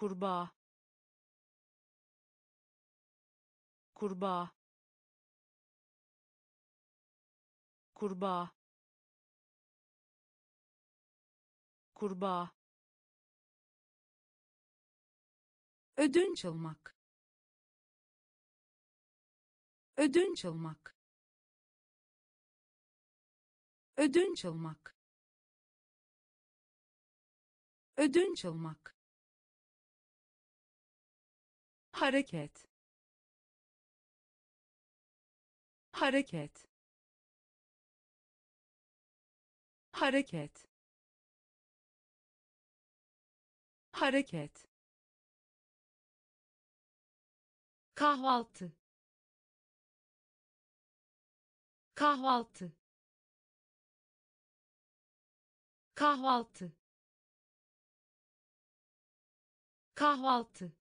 kurbağa. Kurbağa. Kurbağa. Kurbağa. Ödünç almak. Ödünç almak. Ödünç almak. Ödünç almak hareket. Hareket. Hareket. Hareket. Kahvaltı. Kahvaltı. Kahvaltı. Kahvaltı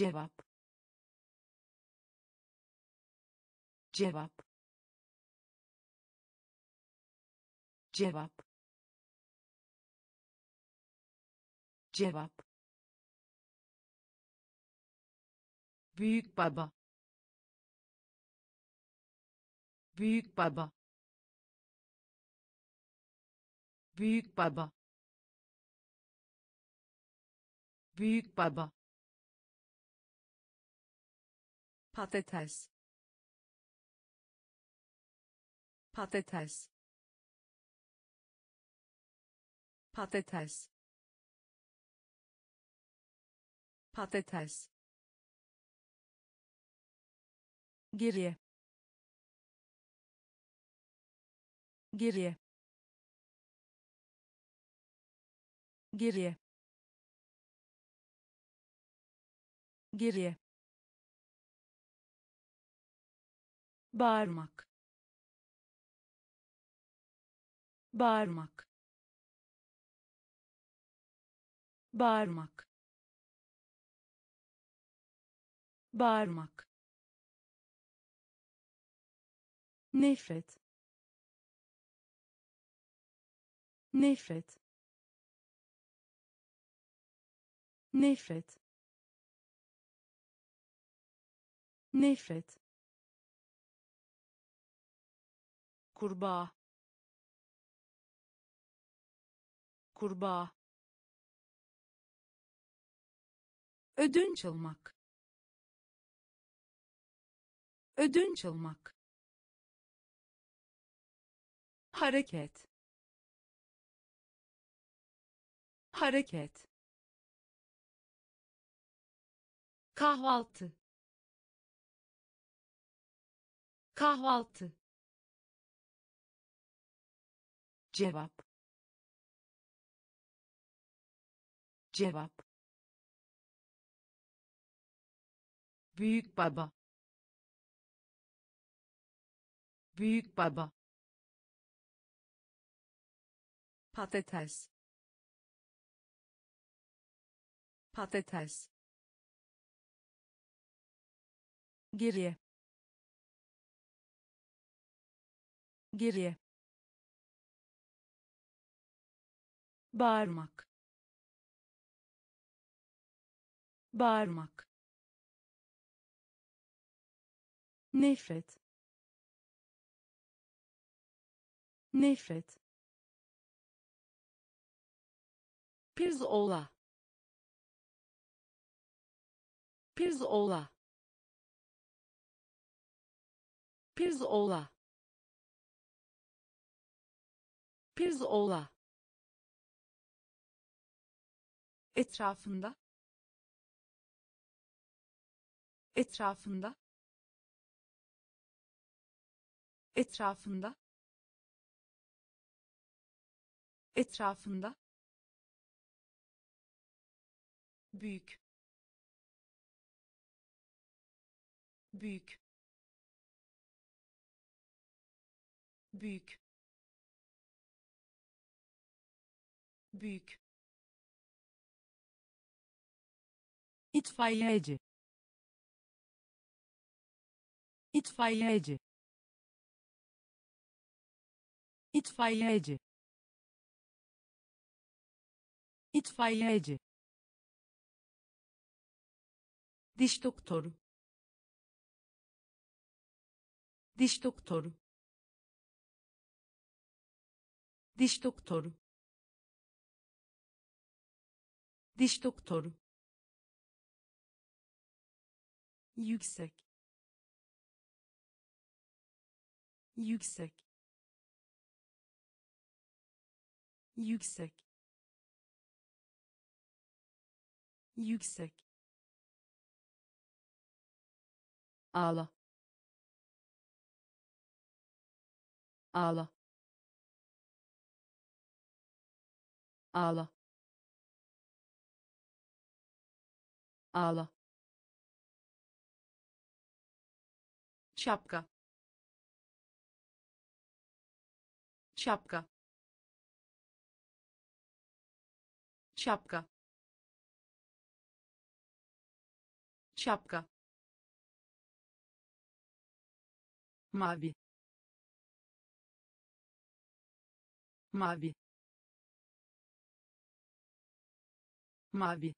cevap. Cevap. Cevap. Cevap. Büyük baba. Büyük baba. Büyük baba. Büyük baba patates. Patates. Patates. Patates. Geriye. Geriye. Geriye. Geriye bağırmak. Bağırmak. Bağırmak. Bağırmak. Nefret. Nefret. Nefret. Nefret kurbağa. Kurbağa. Ödünç almak. Ödünç almak. Hareket. Hareket. Kahvaltı. Kahvaltı cevap. Cevap. Büyük baba. Büyük baba. Patates. Patates. Geriye. Geriye bağırmak. Bağırmak. Nefret. Nefret. Pirzola. Pirzola. Pirzola. Pirzola etrafında etrafında etrafında etrafında. Büyük büyük büyük. Büyük itfaiyeci. İtfaiyeci. İtfaiyeci. İtfaiyeci. Diş doktoru. Diş doktoru. Diş doktoru. Diş doktoru yüksek. Yüksek. Yüksek. Yüksek. Ağla. Ağla. Ağla. Ağla şapka. Şapka. Şapka. Şapka. Mavi. Mavi. Mavi.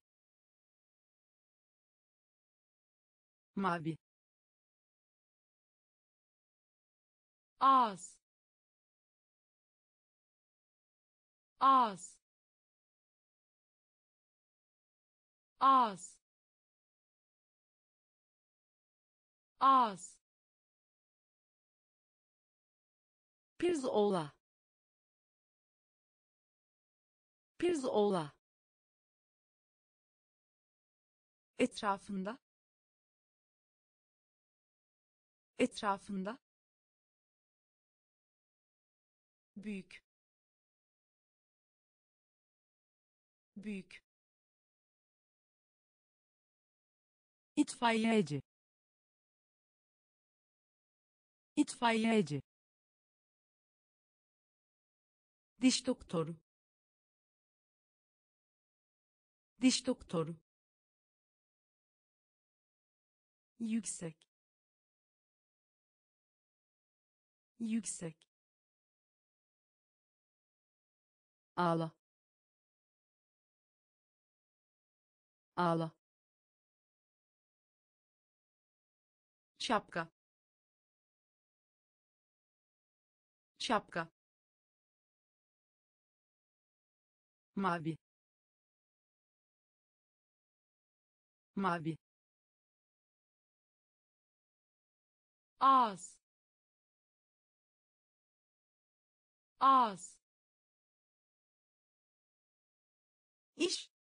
Mavi ağız ağız ağız ağız pirzola. Pirzola. Etrafında. Etrafında büyük. Büyük. İtfaiyeci. İtfaiyeci. Diş doktoru. Diş doktoru. Yüksek. Yüksek ağla. Ağla. Şapka şapka mavi. Mavi. Ağız. Ağız iş.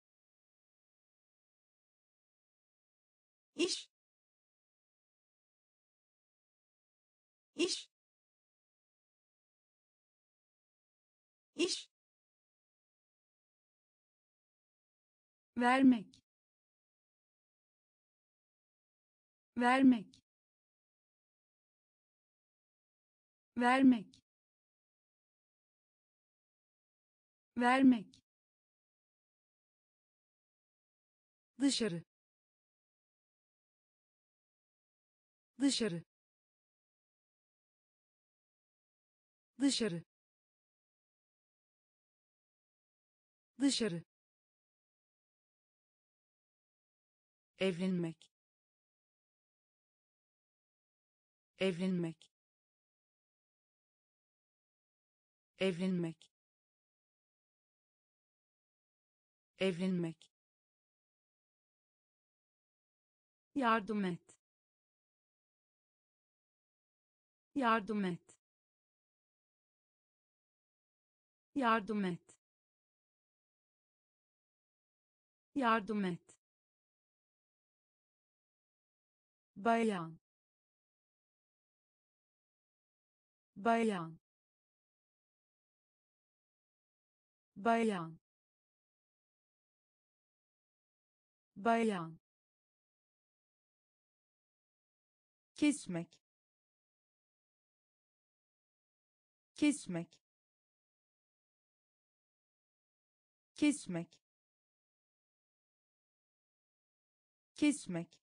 İş. İş. İş. Vermek. Vermek. Vermek. Vermek dışarı. Dışarı. Dışarı. Dışarı. Evlenmek. Evlenmek. Evlenmek. Evlenmek yardım et. Yardım et. Yardım et. Yardım et. Bayan. Bayan. Bayan. Bayan kesmek. Kesmek. Kesmek. Kesmek.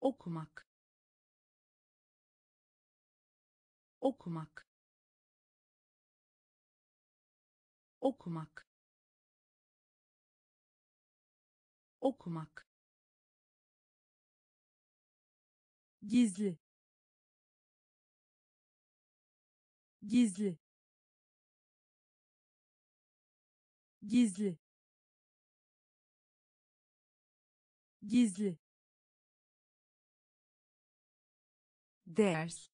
Okumak. Okumak. Okumak. Okumak gizli. Gizli. Gizli. Gizli. Ders.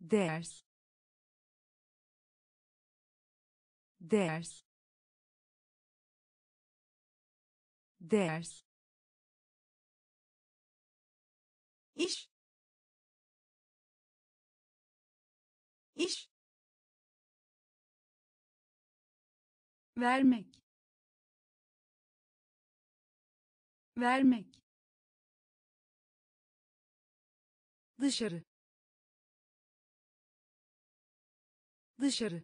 Ders. Ders. Ders iş. İş. Vermek. Vermek. Dışarı. Dışarı.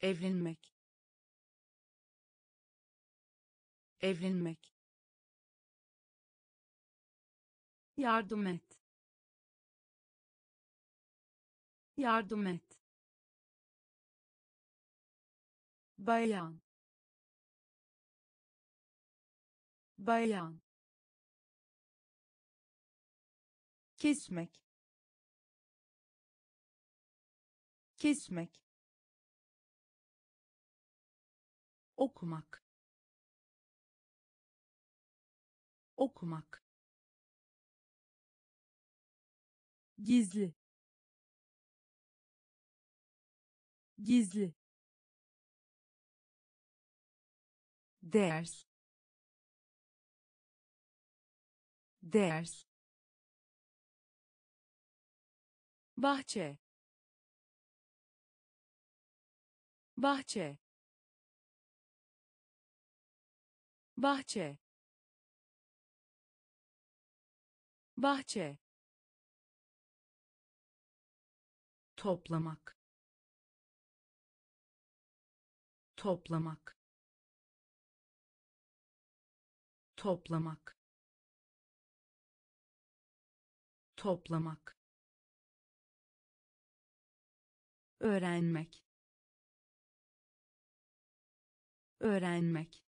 Evlenmek. Evlenmek yardım et. Yardım et. Bayan. Bayan. Kesmek. Kesmek. Okumak. Okumak gizli. Gizli. Ders. Ders. Bahçe. Bahçe. Bahçe. Bahçe toplamak. Toplamak. Toplamak. Toplamak. Öğrenmek. Öğrenmek.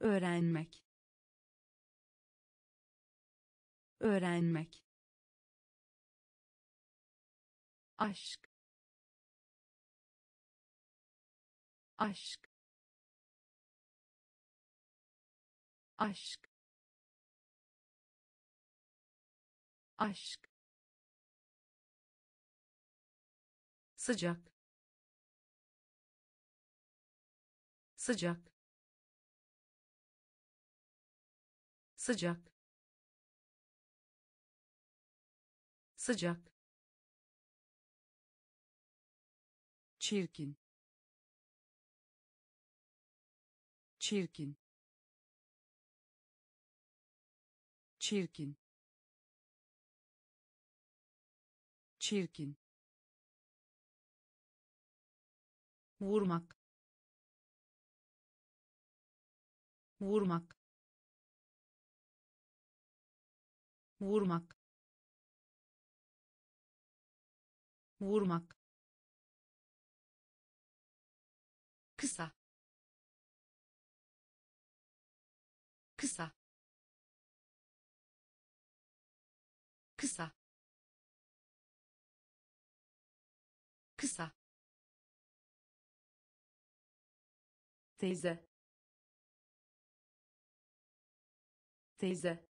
Öğrenmek. Öğrenmek aşk. Aşk. Aşk. Aşk. Sıcak. Sıcak. Sıcak. Sıcak çirkin. Çirkin. Çirkin. Çirkin. Vurmak. Vurmak. Vurmak. Vurmak kısa. Kısa. Kısa. Kısa. Teyze. Teyze.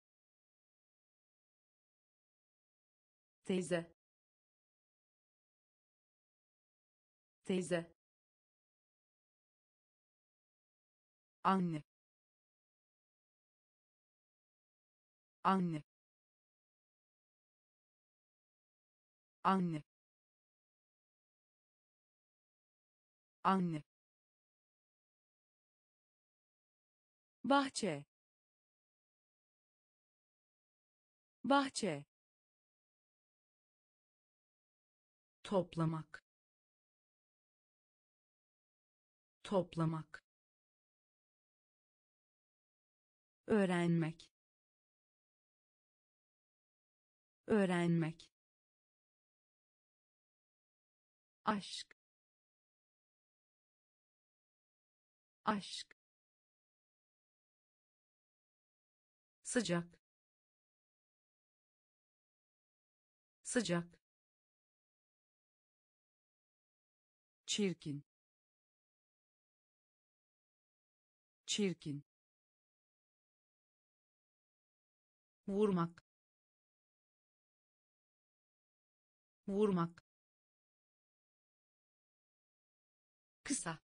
Teyze. Teyze anne. Anne. Anne. Anne. Bahçe. Bahçe. Toplamak. Toplamak öğrenmek. Öğrenmek. Aşk. Aşk. Sıcak. Sıcak. Çirkin. Çirkin vurmak. Vurmak. Kısa.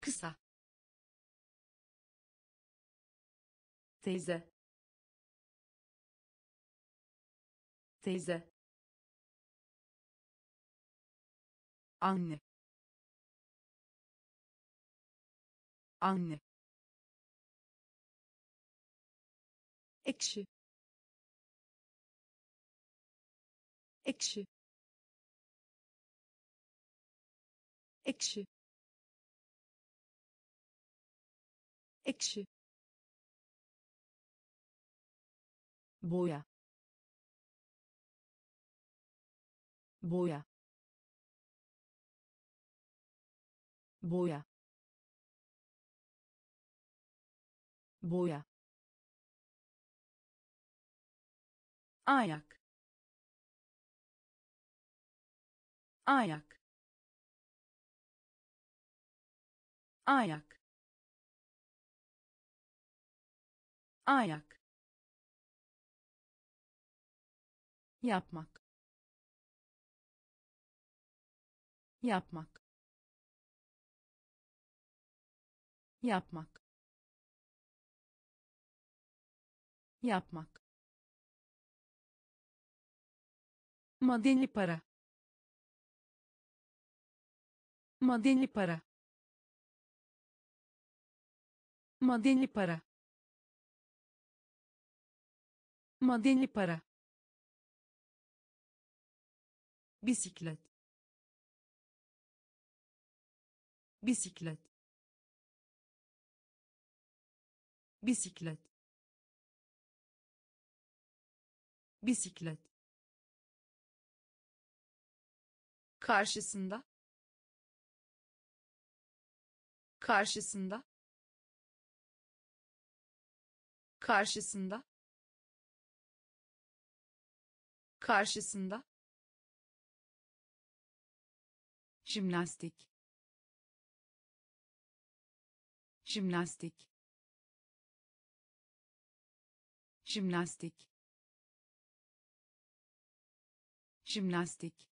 Kısa. Teyze. Teyze. Anne. Anne ekşi. Ekşi. Ekşi. Ekşi. Boya. Boya. Boya. Boya ayak. Ayak. Ayak. Ayak. Yapmak. Yapmak. Yapmak. Yapmak Madeni para. Madeni para. Madeni para. Madeni para. Bisiklet. Bisiklet. Bisiklet. Bisiklet. Karşısında. Karşısında. Karşısında. Karşısında. Jimnastik. Jimnastik. Jimnastik. Jimnastik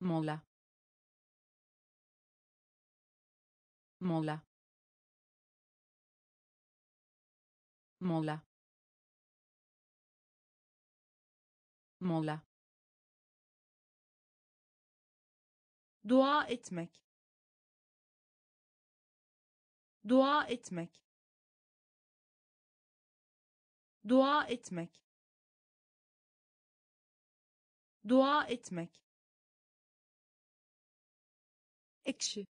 mola. Mola. Mola. Mola. Dua etmek. Dua etmek. Dua etmek. Dua etmek ekşi.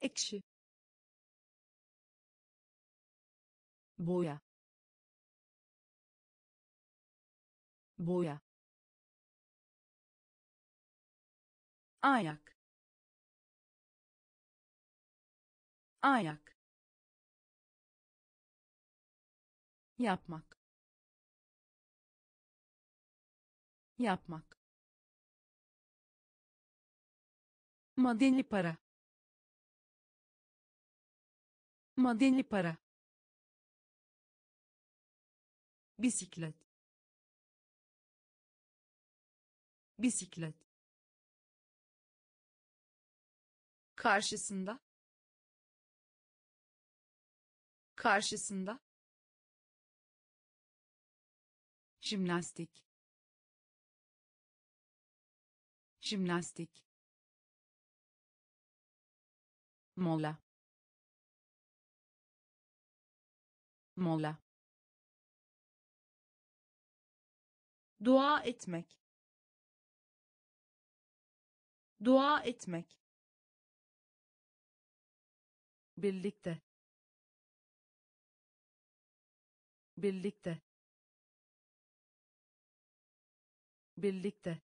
Ekşi. Boya. Boya. Ayak. Ayak. Yapmak. Yapmak Madeni para. Madeni para. Bisiklet. Bisiklet. Karşısında. Karşısında. Jimnastik. Jimnastik. Mola mola dua etmek. Dua etmek. Birlikte. Birlikte. Birlikte.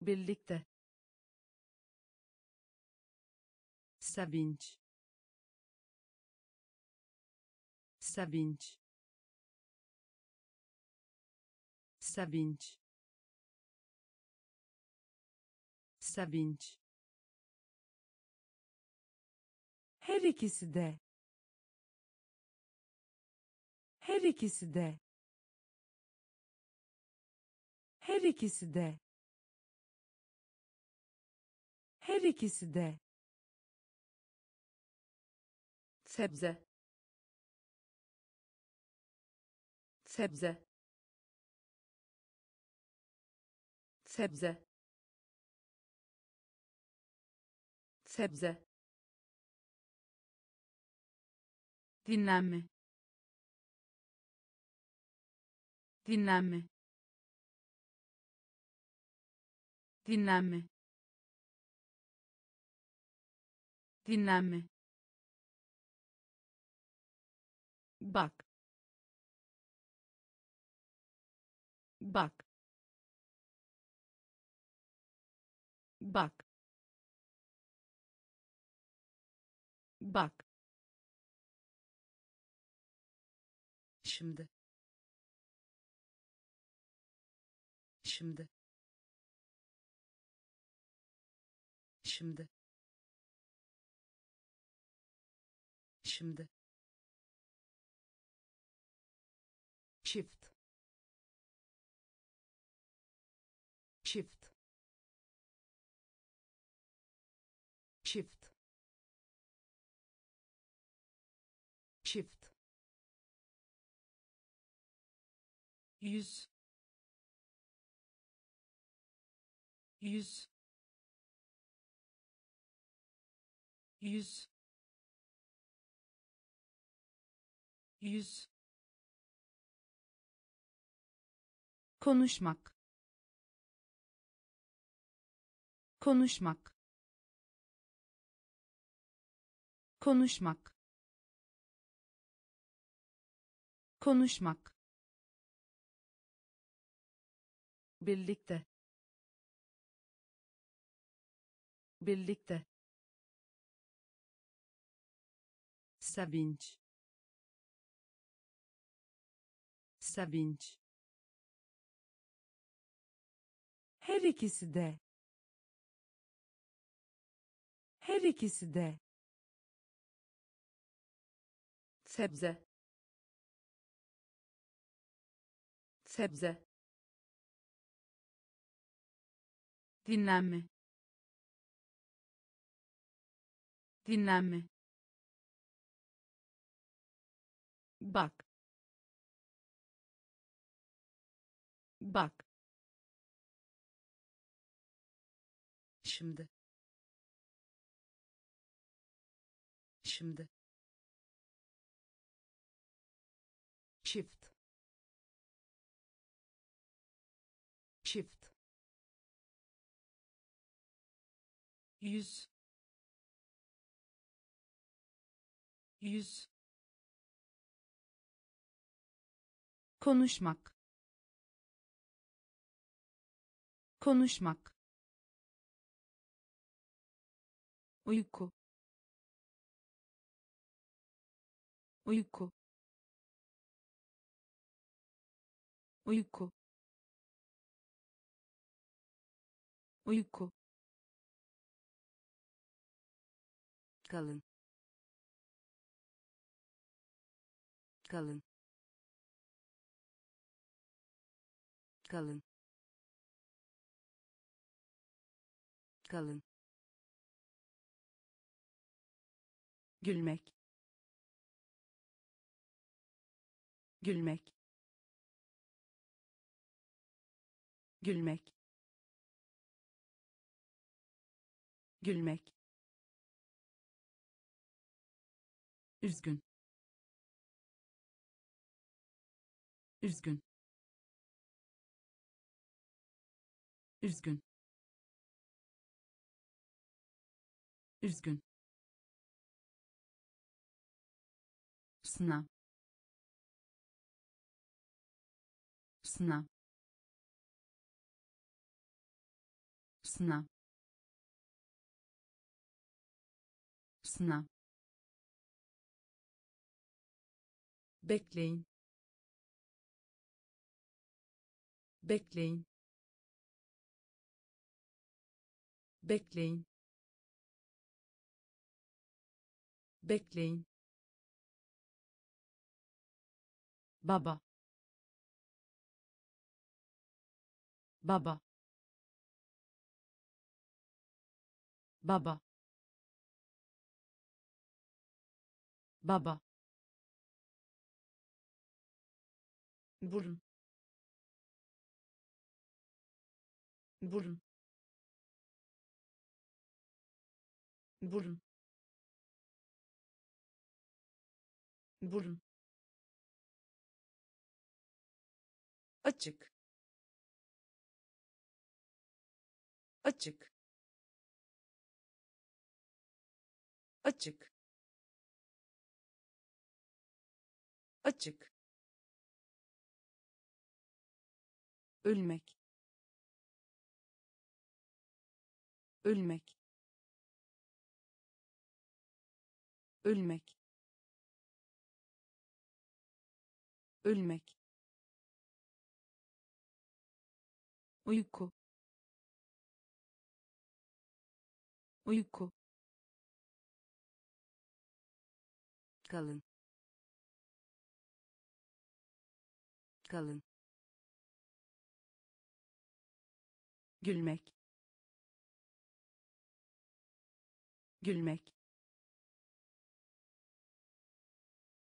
Birlikte sevinç. Sevinç. Sevinç. Sevinç. Her ikisi de. Her ikisi de. Her ikisi de. Her ikisi de sebze. Sebze. Sebze. Sebze. Dinlenme. Dinlenme. Dinlenme. Dinlenme bak. Bak. Bak. Bak. Şimdi. Şimdi. Şimdi. Şimdi yüz. Yüz. Yüz. Yüz. Konuşmak. Konuşmak. Konuşmak. Konuşmak birlikte. Birlikte. Sevinç. Sevinç. Her ikisi de. Her ikisi de. Sebze. Sebze dinlenme. Dinlenme. Bak. Bak. Şimdi. Şimdi yüz yüz. Konuşmak. Konuşmak. Uyku. Uyku. Uyku. Uyku kalın. Kalın. Kalın. Kalın. Gülmek. Gülmek. Gülmek. Gülmek üzgün. Üzgün. Üzgün. Üzgün. Sınav. Sınav. Sınav. Sınav bekleyin. Bekleyin. Bekleyin. Bekleyin. Baba. Baba. Baba. Baba burun burun burun burun açık. Açık. Açık. Açık ölmek. Ölmek. Ölmek. Ölmek. Uyku. Uyku. Kalın. Kalın gülmek. Gülmek.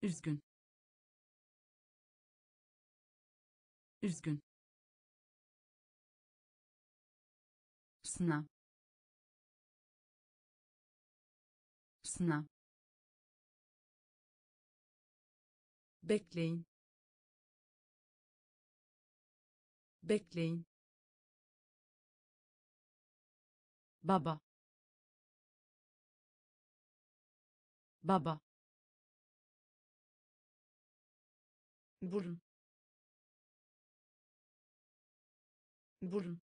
Üzgün. Üzgün. Sınav. Sınav. Bekleyin. Bekleyin baba. Baba. Burun. Burun.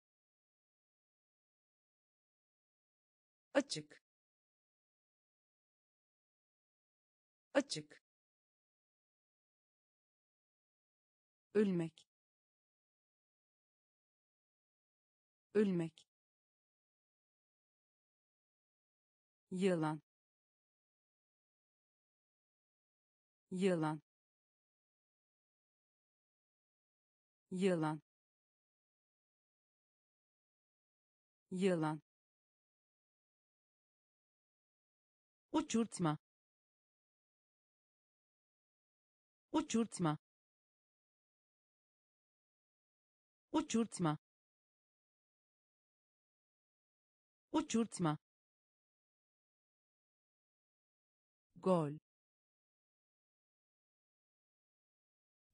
Açık. Açık. Ölmek. Ölmek yılan. Yılan. Yılan. Yılan. Uçurtma. Uçurtma. Uçurtma. Uçurtma gol.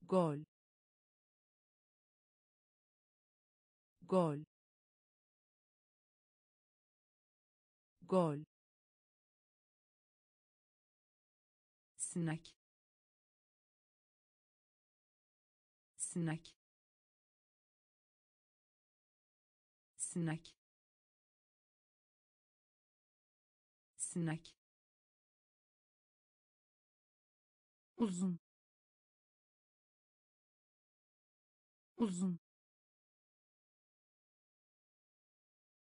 Gol. Gol. Gol. Snack. Snack. Snack. Snack uzun. Uzun.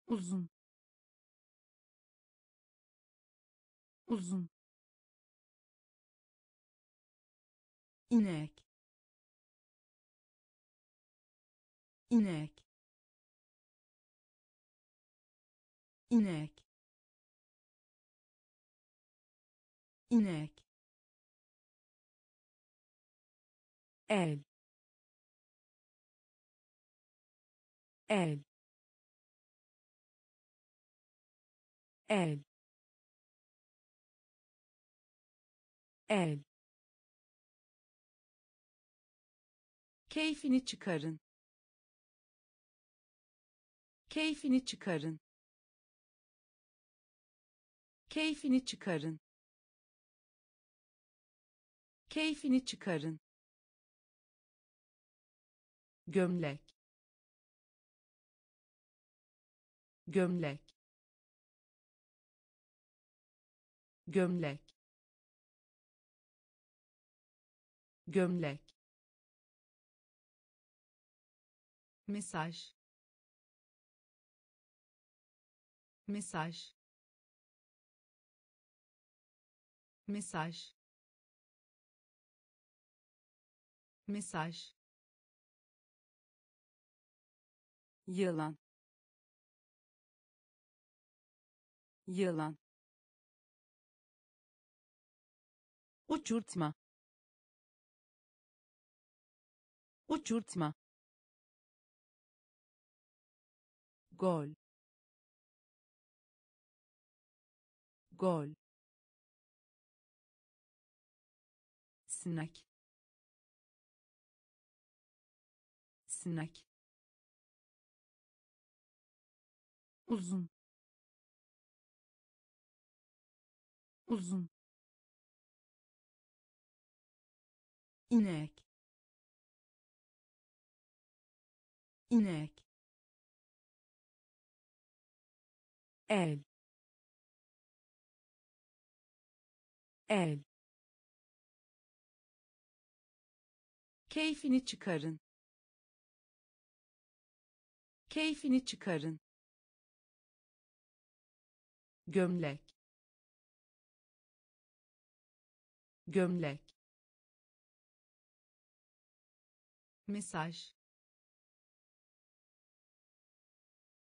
Uzun. Uzun. İnek. İnek. İnek. İnek el el el el keyfini çıkarın. Keyfini çıkarın. Keyfini çıkarın. Keyfini çıkarın. Gömlek. Gömlek. Gömlek. Gömlek. Mesaj. Mesaj. Mesaj. Mesaj. Yılan. Yılan. Uçurtma. Uçurtma. Gol. Gol. Snack. Snack uzun. Uzun. İnek. İnek. El. El. Keyfini çıkarın. Keyfini çıkarın gömlek. Gömlek. Mesaj.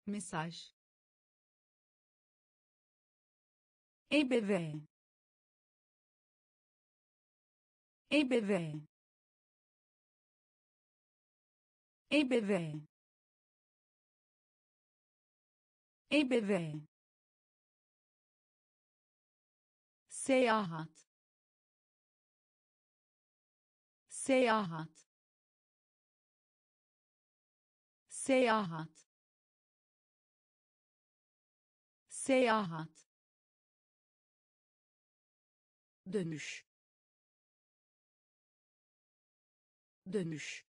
Mesaj. Ebeveyn ebeveyn ebeveyn ebeveyn seyahat. Seyahat. Seyahat. Seyahat. Dönüş. Dönüş.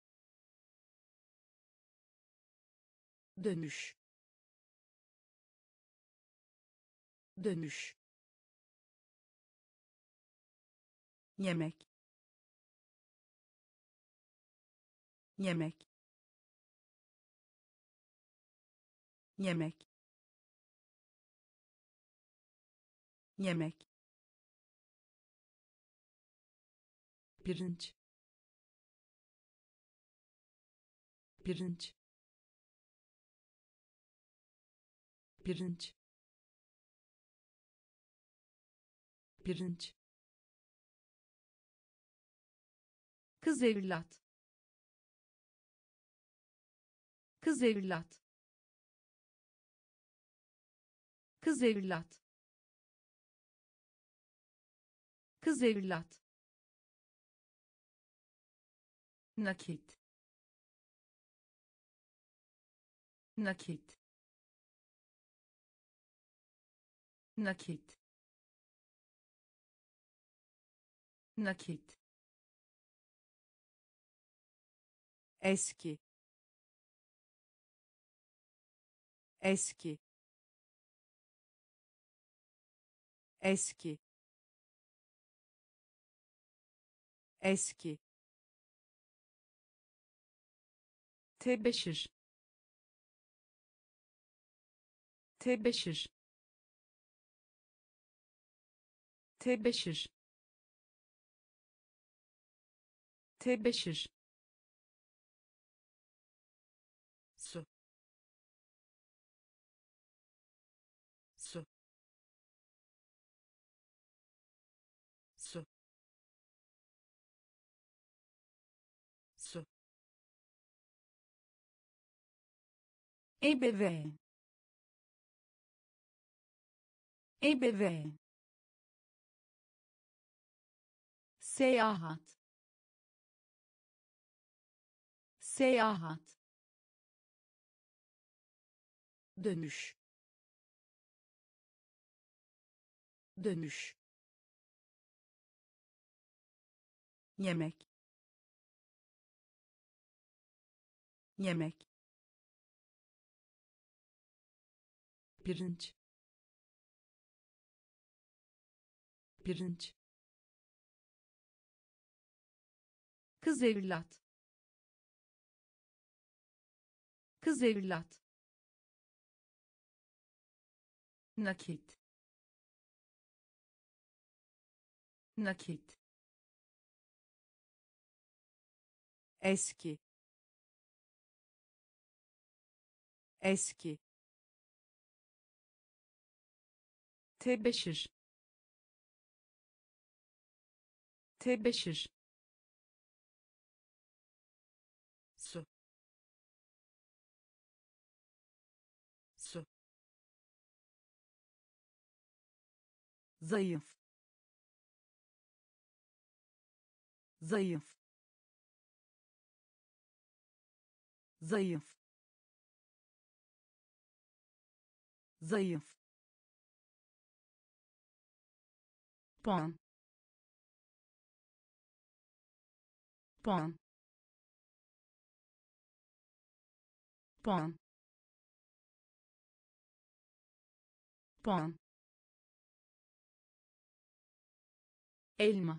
Dönüş. Dönüş yemek. Yemek. Yemek. Yemek. Pirinç. Pirinç. Pirinç. Pirinç Kız evlat. Kız evlat. Kız evlat. Kız evlat. nakit nakit nakit nakit eski. Eski. Eski. Eski. Tebeşir. Tebeşir. Tebeşir. Tebeşir ebeveyn ebeveyn seyahat. Seyahat. Dönüş. Dönüş. Yemek. Yemek pirinç. Pirinç. Kız evlat. Kız evlat. Nakit. Nakit. Eski. Eski tebeşir tebeşir su. Su. Zayıf. Zayıf. Zayıf. Zayıf puan. Puan. Puan. Puan. Elma.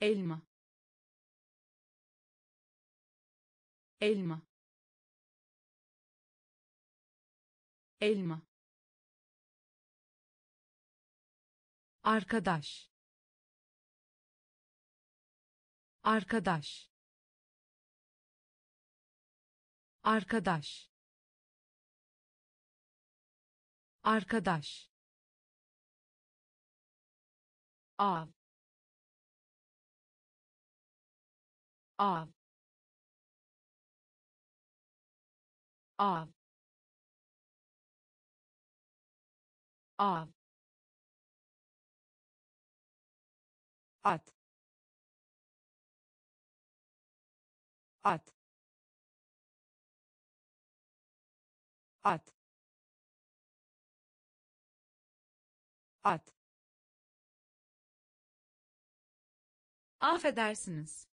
Elma. Elma. Elma arkadaş. Arkadaş. Arkadaş. Arkadaş. Av. Av. Av. Av at. At. At. At. Affedersiniz.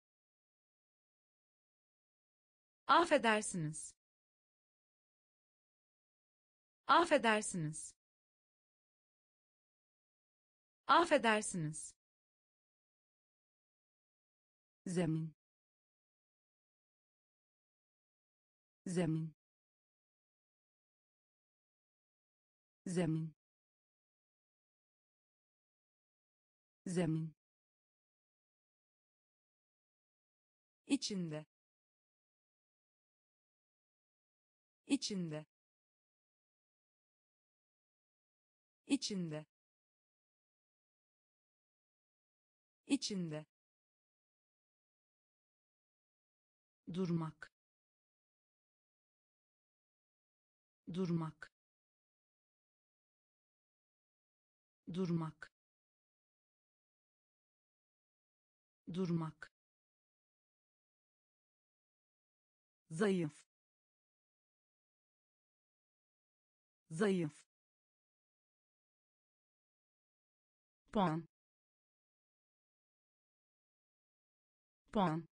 Affedersiniz. Affedersiniz. Affedersiniz zemin. Zemin. Zemin. Zemin. İçinde. İçinde. İçinde. İçinde durmak durmak durmak durmak. Zayıf zayıf. Puan. Puan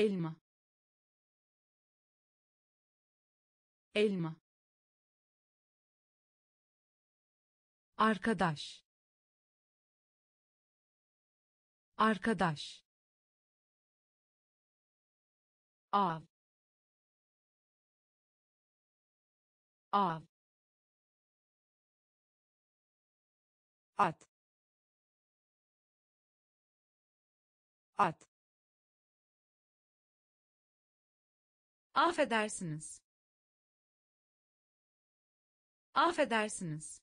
elma. Elma. Arkadaş. Arkadaş. Av. Av. At. At affedersiniz. Affedersiniz.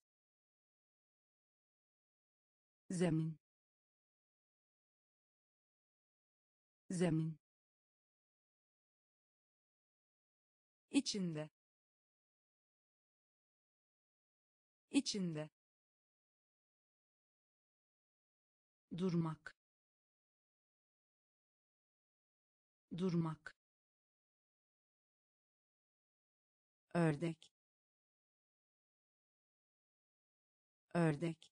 Zemin. Zemin. İçinde. İçinde. Durmak. Durmak ördek. Ördek.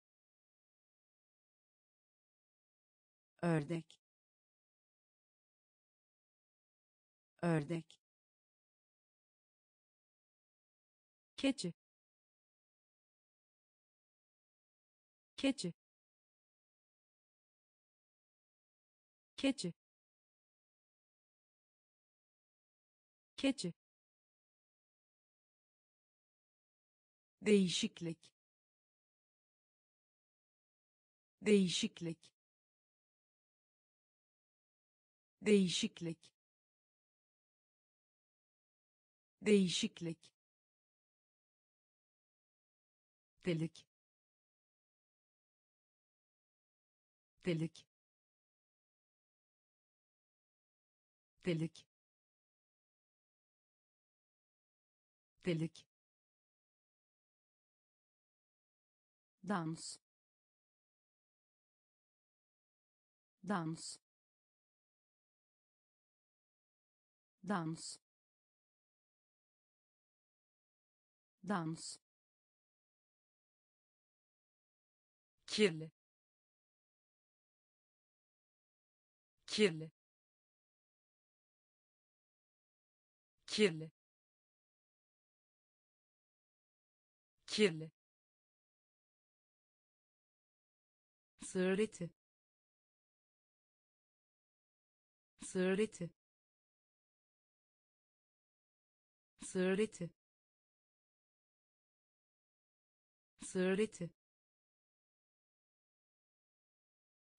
Ördek. Ördek. Keçi. Keçi. Keçi. Keçi değişiklik. Değişiklik. Değişiklik. Değişiklik. Delik. Delik. Delik. Delik dans. Dans. Dans. Dans. Kirli kirli kirli kirli sığır eti sığır eti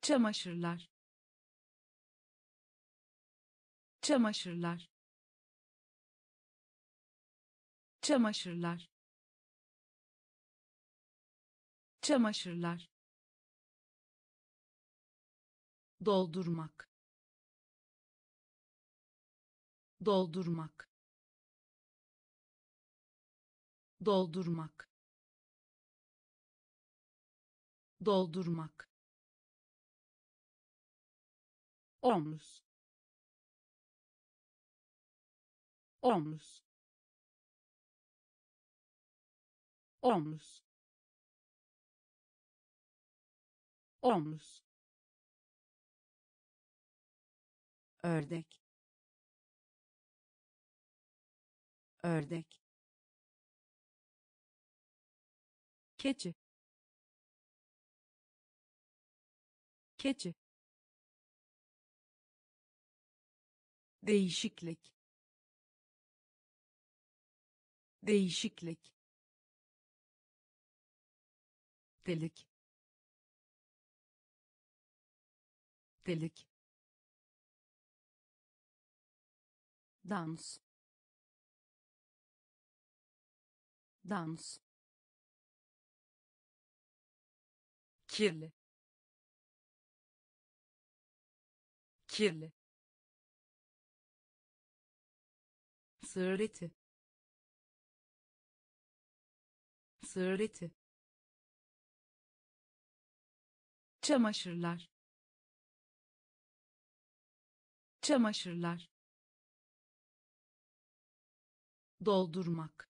çamaşırlar. Çamaşırlar. Çamaşırlar. Çamaşırlar doldurmak. Doldurmak. Doldurmak. Doldurmak. Omuz. Omuz. Omuz. Omuz ördek. Ördek. Keçi. Keçi. Değişiklik. Değişiklik. Delik. Delik dans. Dans. Kirli kirli sığır eti çamaşırlar. Çamaşırlar doldurmak.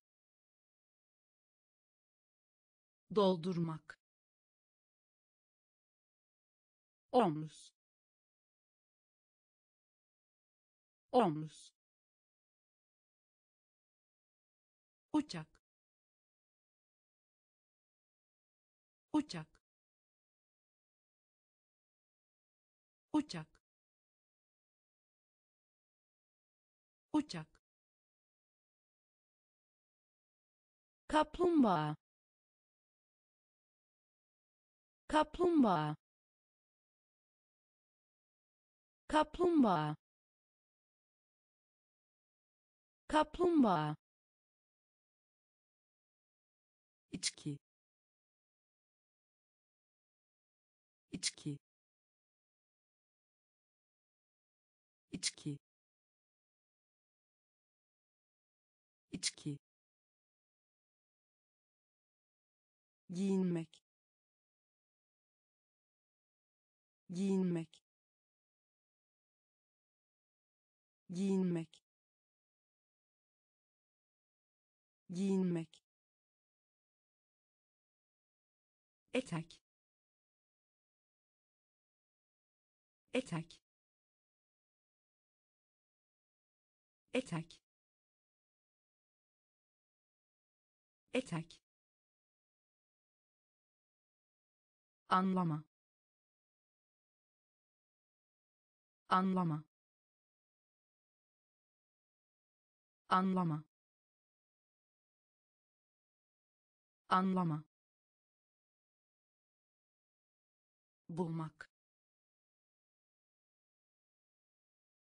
Doldurmak. Omuz. Omuz. Uçak. Uçak. Uçak. Uçak kaplumbağa. Kaplumbağa. Kaplumbağa. Kaplumbağa. İçki. İçki. İçki. İçki giyinmek. Giyinmek. Giyinmek. Giyinmek. Etek. Etek. Etek. Etek anlama. Anlama. Anlama. Anlama. Bulmak.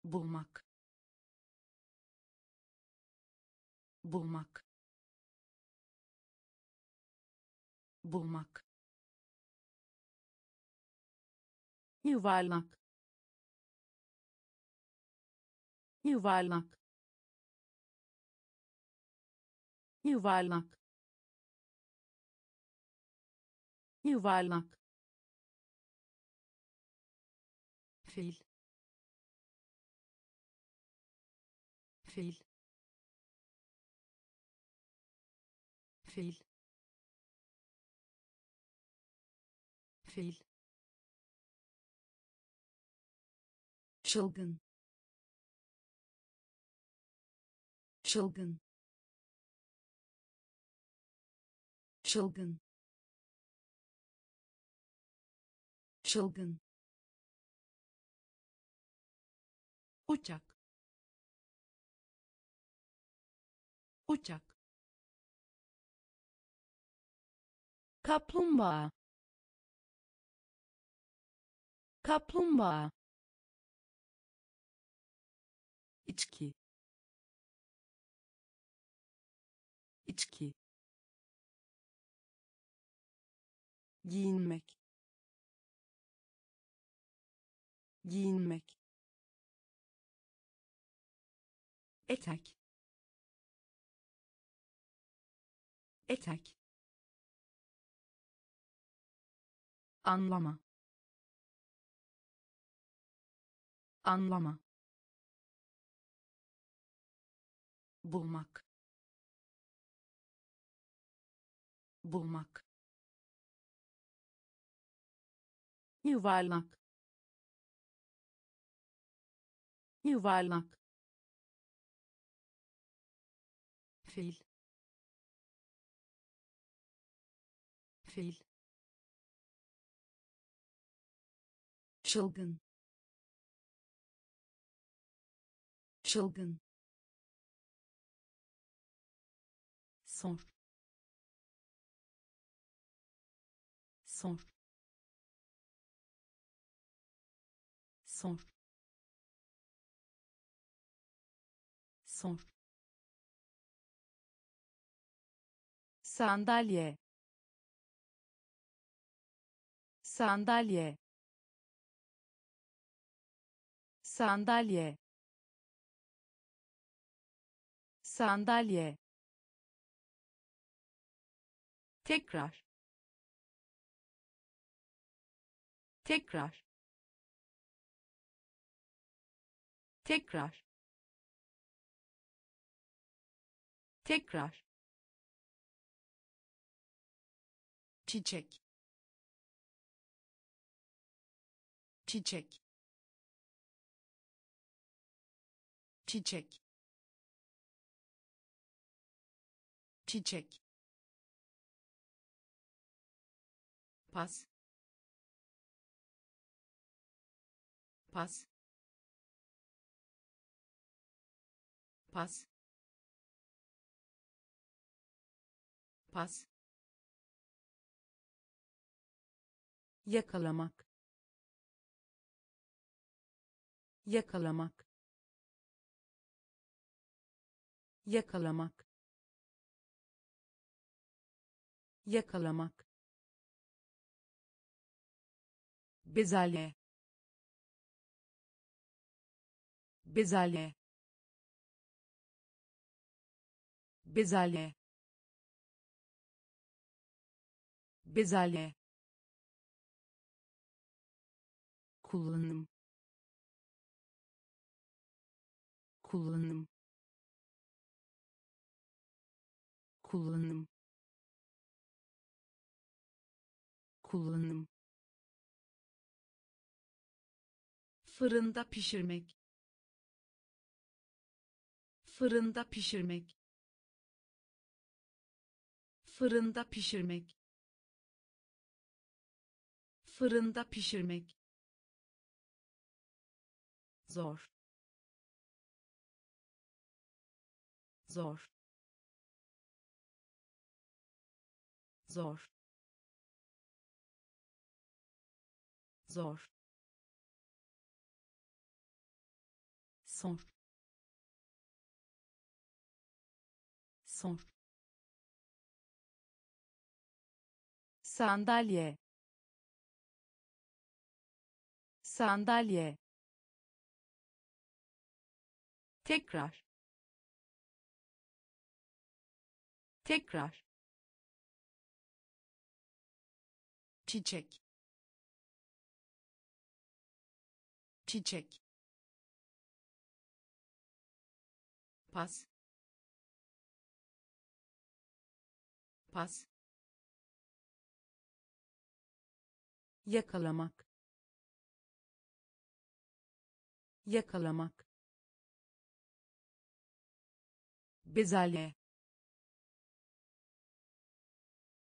Bulmak. Bulmak. Bulmak yuvarlak. Yuvarlak. Yuvarlak. Yuvarlak. Fil fil fil fil çılgın. Çılgın. Çılgın. Çılgın. Uçak. Uçak. Kaplumbağa. Kaplumbağa içki. İçki. Giyinmek. Giyinmek. Etek. Etek. Anlama. Anlama bulmak. Bulmak. Yuvarlak. Yuvarlak. Fil. Fil. Çılgın. Çılgın sor. Sor. Sor. Sor. Sandalye. Sandalye. Sandalye. Sandalye tekrar. Tekrar. Tekrar. Tekrar. Çiçek. Çiçek. Çiçek. Çiçek pas. Pas. Pas. Pas. Yakalamak. Yakalamak. Yakalamak. Yakalamak bezelye. Bezelye. Bezelye. Bezelye. Kullanım. Kullanım. Kullanım. Kullanım fırında pişirmek. Fırında pişirmek. Fırında pişirmek. Fırında pişirmek. Zor. Zor. Zor. Zor sor. Sor. Sandalye. Sandalye. Tekrar. Tekrar. Çiçek. Çiçek pas. Pas. Yakalamak. Yakalamak. Bezelye.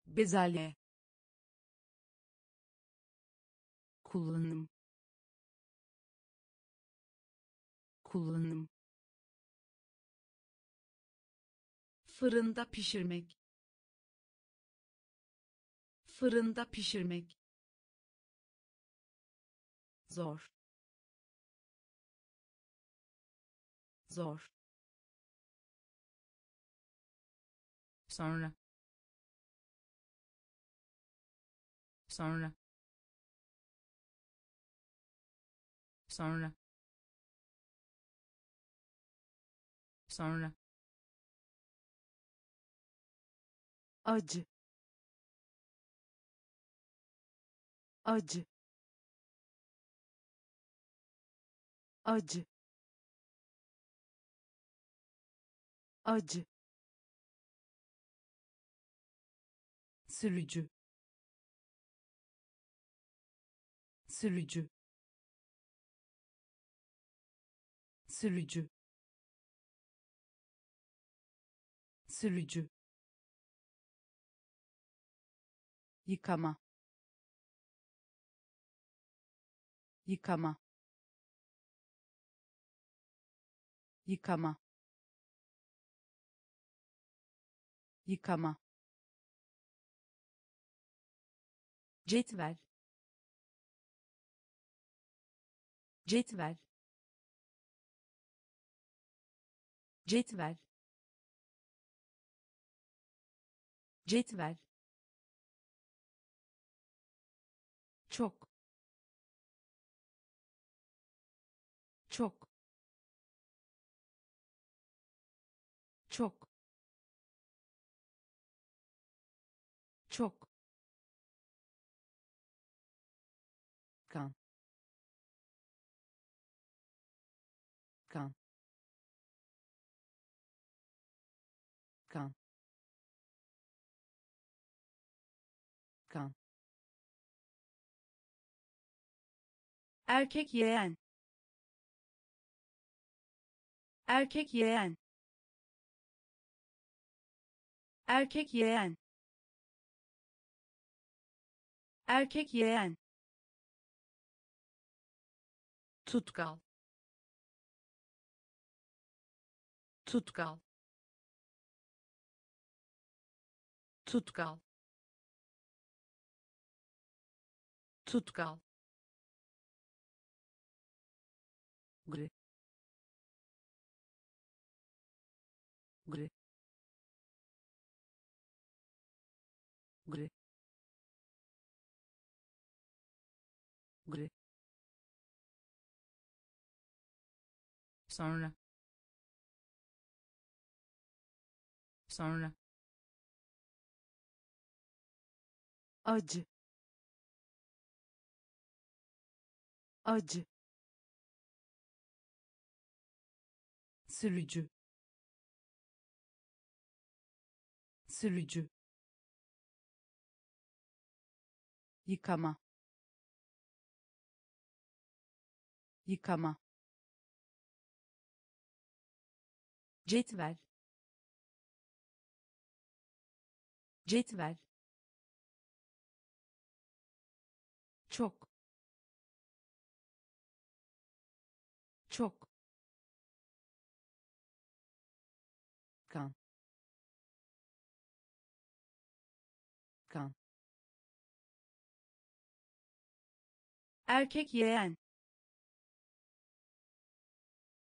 Bezelye. Kullanım. Kullanım fırında pişirmek. Fırında pişirmek. Zor. Zor. Sonra. Sonra. Sonra. Sonra acı. Acı. Acı. Acı. Sürücü. Sürücü. Sürücü. Sürücü yıkama. Yıkama. Yıkama. Yıkama. Cetvel. Cetvel. Cetvel. Cetvel erkek yeğen. Erkek yeğen. Erkek yeğen. Erkek yeğen. Tutkal. Tutkal. Tutkal. Tutkal gri. Gri. Gri. Gri. Sonra. Sonra. Acı. Acı sürücü. Sürücü. Yıkama. Yıkama. Cetvel. Cetvel kan. Kan. Erkek yeğen.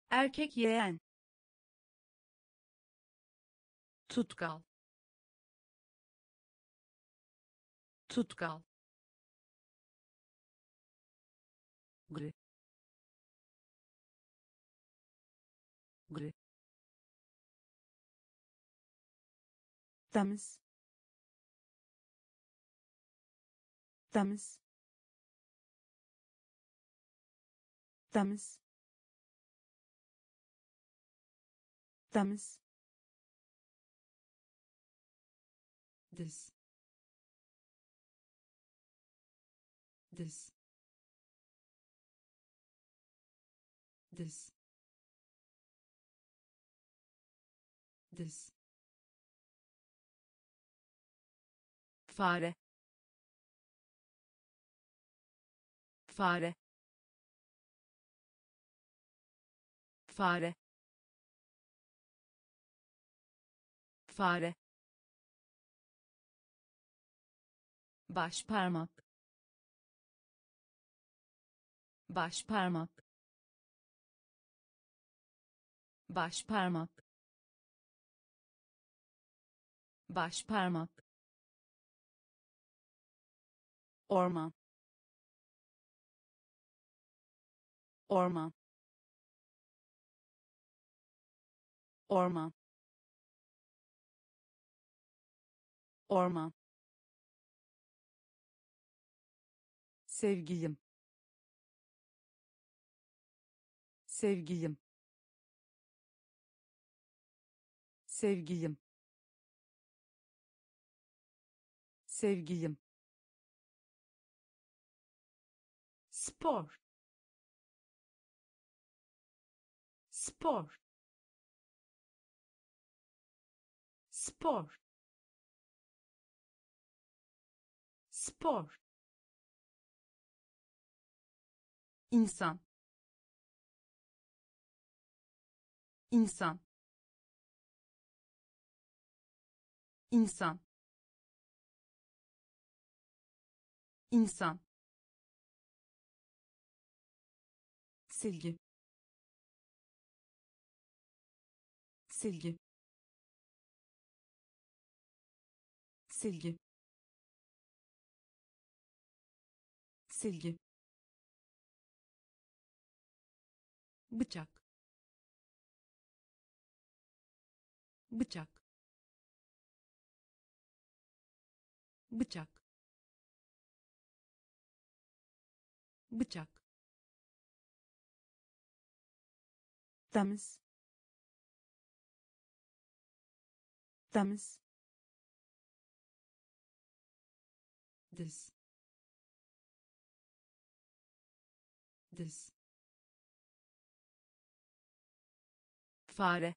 Erkek yeğen. Tutkal. Tutkal. Gri. Gri temiz temiz temiz temiz diz diz diz fare. Fare. Fare. Fare. Baş parmak baş parmak baş parmak baş parmak orman orman orman orman sevgilim sevgilim sevgilim sevgilim spor. Spor. Spor. Spor. İnsan. İnsan. İnsan. İnsan silgi. Silgi. Silgi. Silgi. Bıçak. Bıçak. Bıçak. Bıçak temiz temiz diz. Diz. Fare.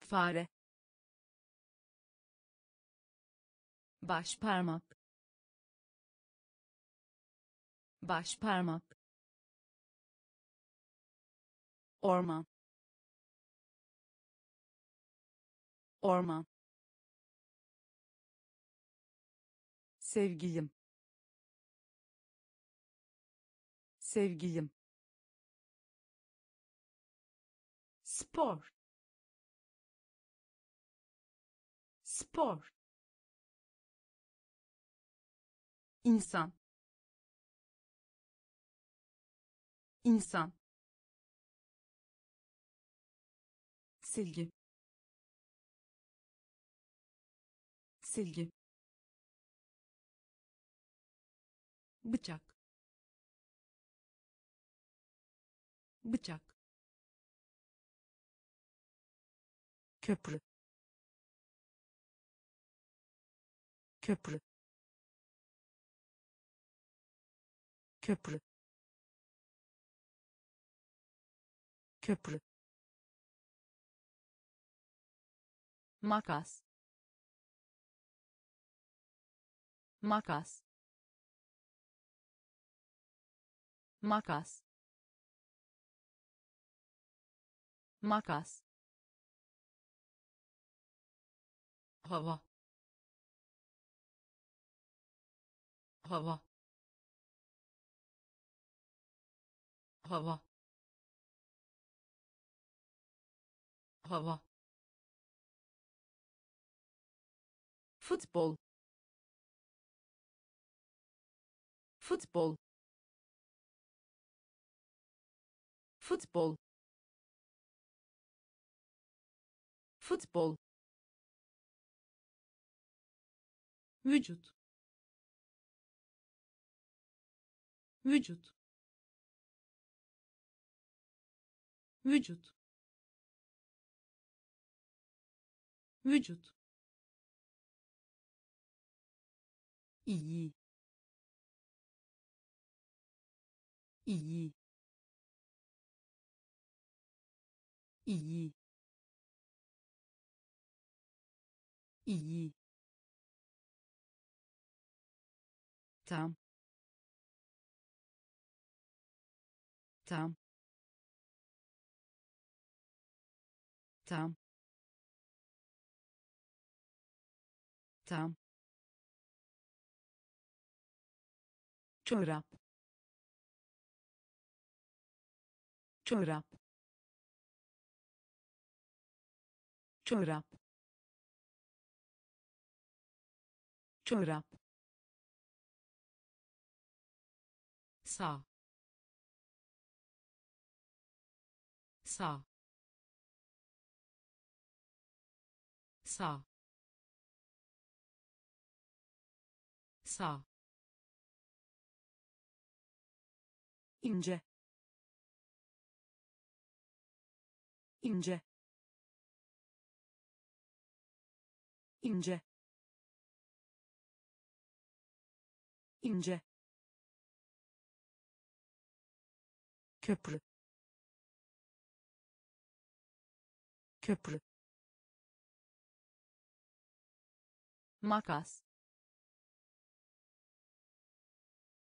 Fare. Baş parmak baş parmak orman orman sevgilim sevgilim spor. Spor. İnsan. İnsan silgi. Silgi. Bıçak. Bıçak. Köprü. Köprü. Köprü. Köprü makas. Makas. Makas. Makas. Hava. Hava. Hava. Hava futbol. Futbol. Futbol. Futbol. Vücut. Vücut. Vücut. Vücut iyi iyi iyi iyi tam tam tam tam çorap çorap çorap çorap. Sağ sağ. Sağ sağ ince. İnce. İnce. İnce. Köprü. Köprü. Makas.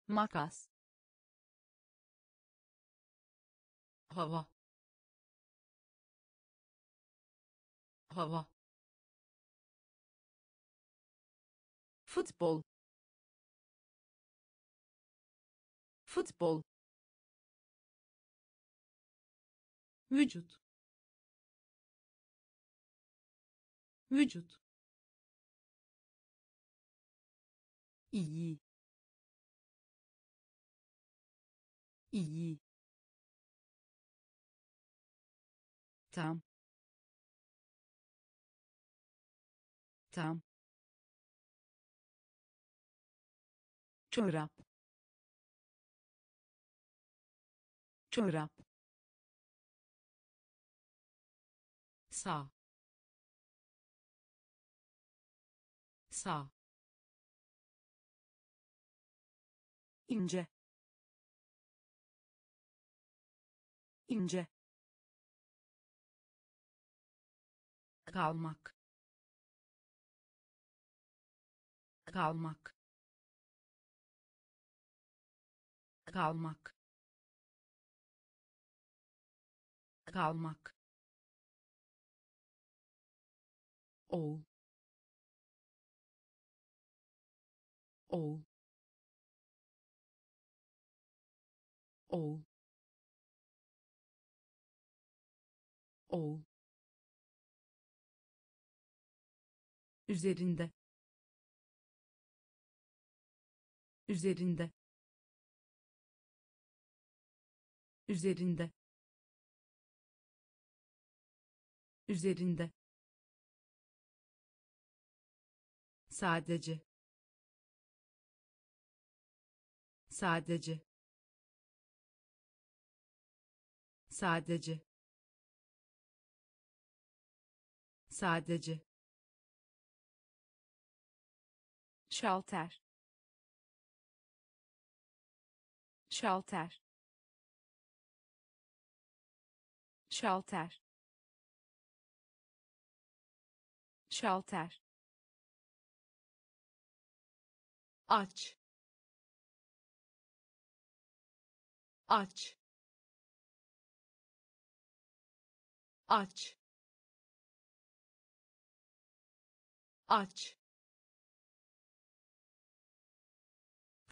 Makas hava. Hava. Futbol. Futbol. Vücut. Vücut. İyi. İyi tam tam çorap. Çorap. Sağ. Sağ. İnce. İnce kalmak. Kalmak. Kalmak. Kalmak. Oğul oğul oğul oğul üzerinde. Üzerinde. Üzerinde. Üzerinde. Sadece. Sadece. Sadece. Sadece şalter. Şalter. Şalter. Şalter. Aç. Aç. Aç. Aç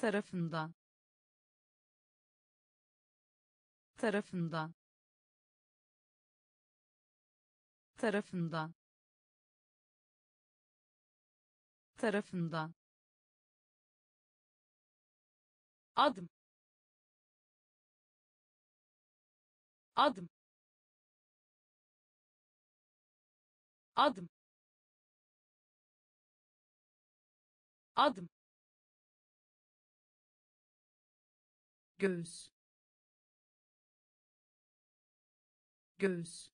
tarafından tarafından tarafından tarafından. Adım. Adım. Adım. Adım göğüs. Göğüs.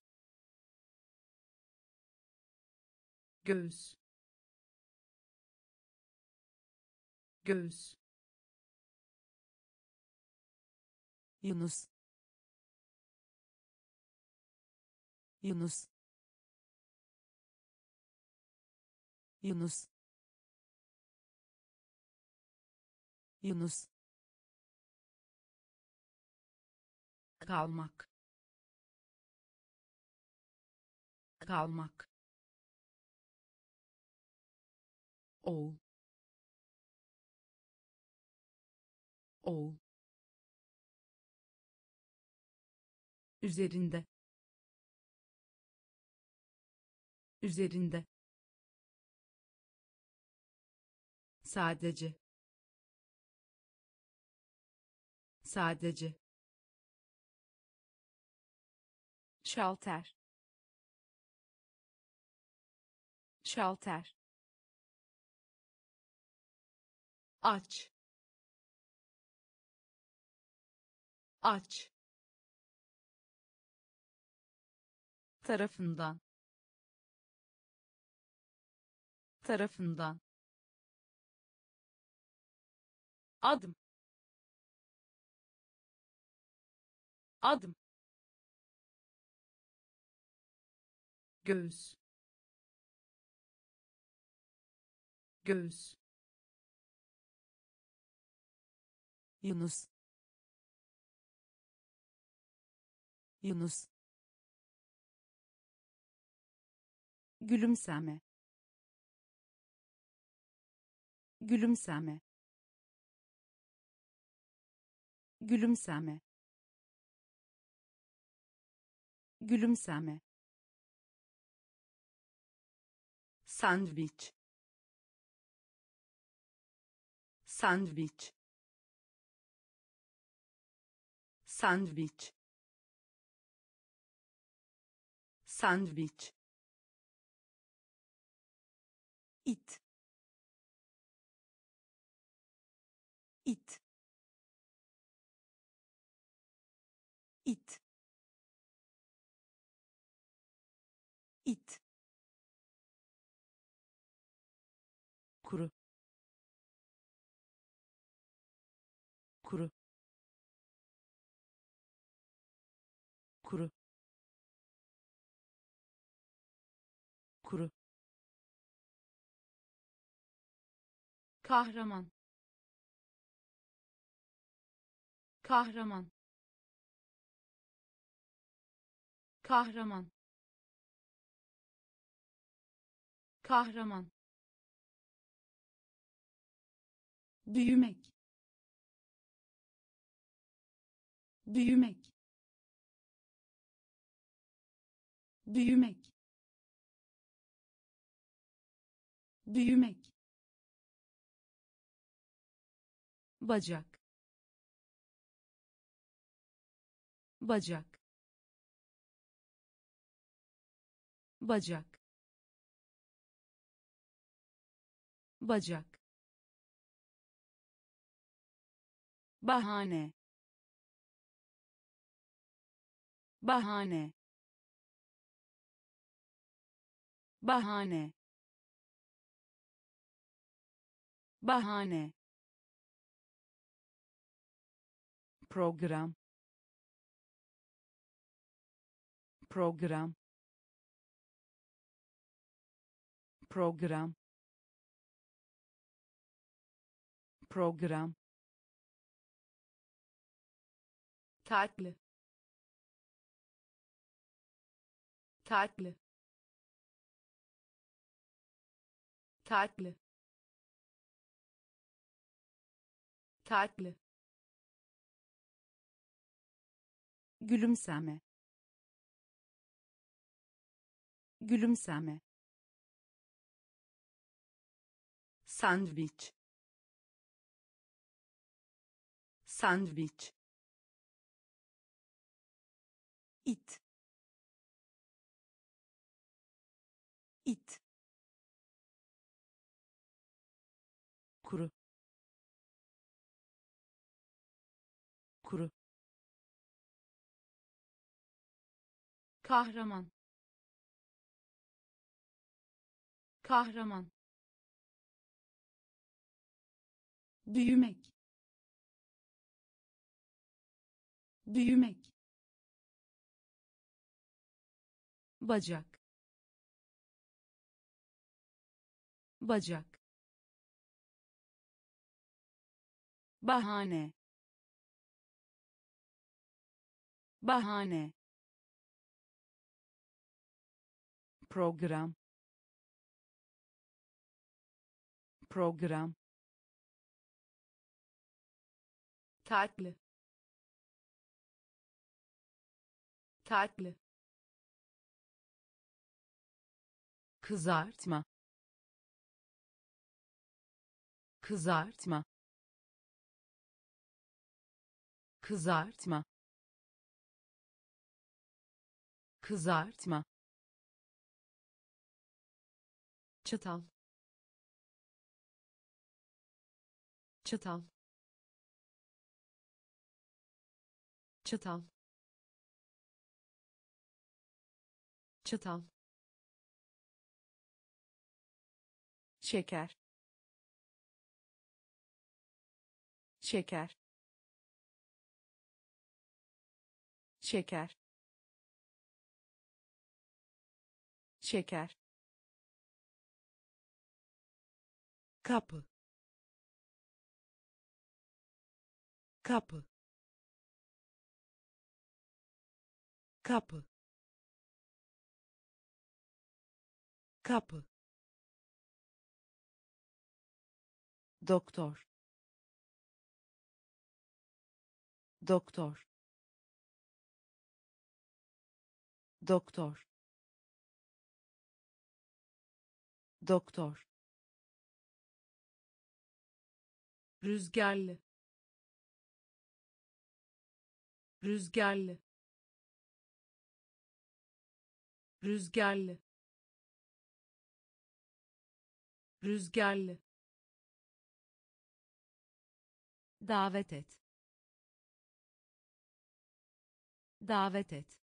Göğüs. Göğüs. Yunus. Yunus. Yunus. Yunus kalmak. Kalmak. Oğul oğul üzerinde. Üzerinde. Sadece. Sadece şalter. Şalter. Aç. Aç. Tarafından. Tarafından. Adım. Adım göğüs. Göğüs. Yunus. Yunus. Gülümseme. Gülümseme. Gülümseme. Gülümseme sandviç. Sandviç. Sandviç. Sandviç. İt kahraman. Kahraman. Kahraman. Kahraman. Büyümek. Büyümek. Büyümek. Büyümek bacak. Bacak. Bacak. Bacak. Bahane. Bahane. Bahane. Bahane program. Program. Program. Program. Tatlı. Tatlı. Tatlı. Tatlı gülümseme. Gülümseme. Sandviç. Sandviç. İt kahraman. Kahraman. Büyümek. Büyümek. Bacak. Bacak. Bahane. Bahane program. Program. Tatlı. Tatlı. Kızartma. Kızartma. Kızartma. Kızartma çatal. Çatal. Çatal. Çatal. Şeker. Şeker. Şeker. Şeker kapı kapı kapı kapı doktor. Doktor. Doktor. Doktor rüzgarlı. Rüzgarlı. Rüzgarlı. Rüzgarlı. Davet et. Davet et.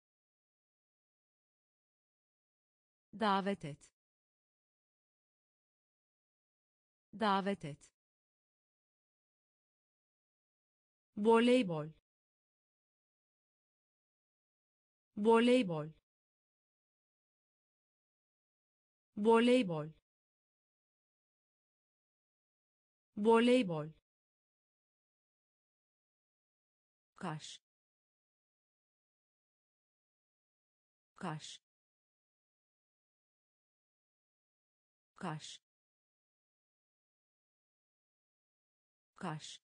Davet et. Davet et voleybol voleybol voleybol voleybol kaş kaş kaş kaş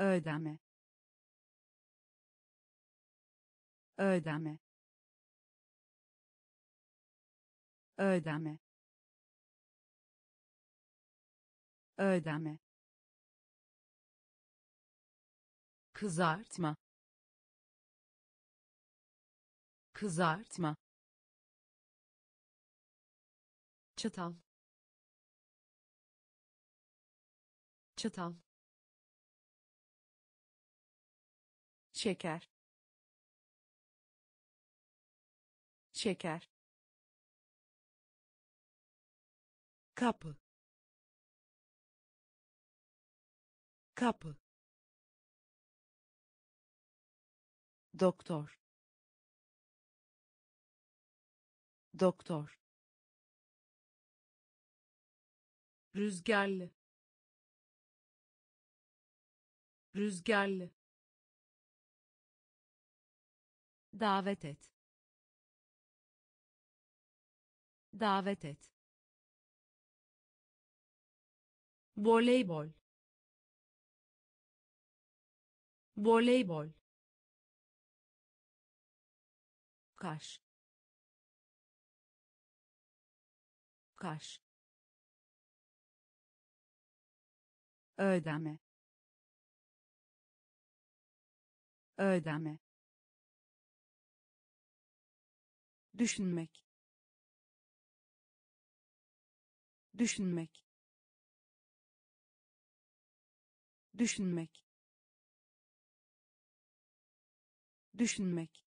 ödeme ödeme ödeme ödeme kızartma. Kızartma. Çatal. Çatal şeker. Şeker. Kapı. Kapı. Doktor. Doktor. Rüzgarlı. Rüzgarlı davet et. Davet et. Voleybol. Voleybol. Kaş. Kaş. Ödeme. Ödeme düşünmek. Düşünmek. Düşünmek. Düşünmek.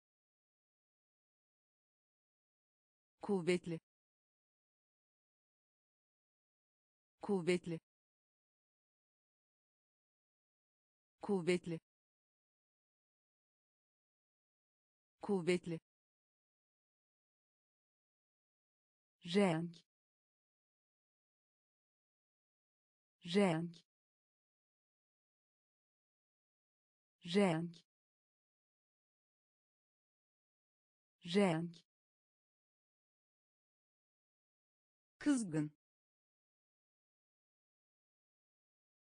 Kuvvetli. Kuvvetli. Kuvvetli. Kuvvetli renk. Renk. Renk. Renk. Kızgın.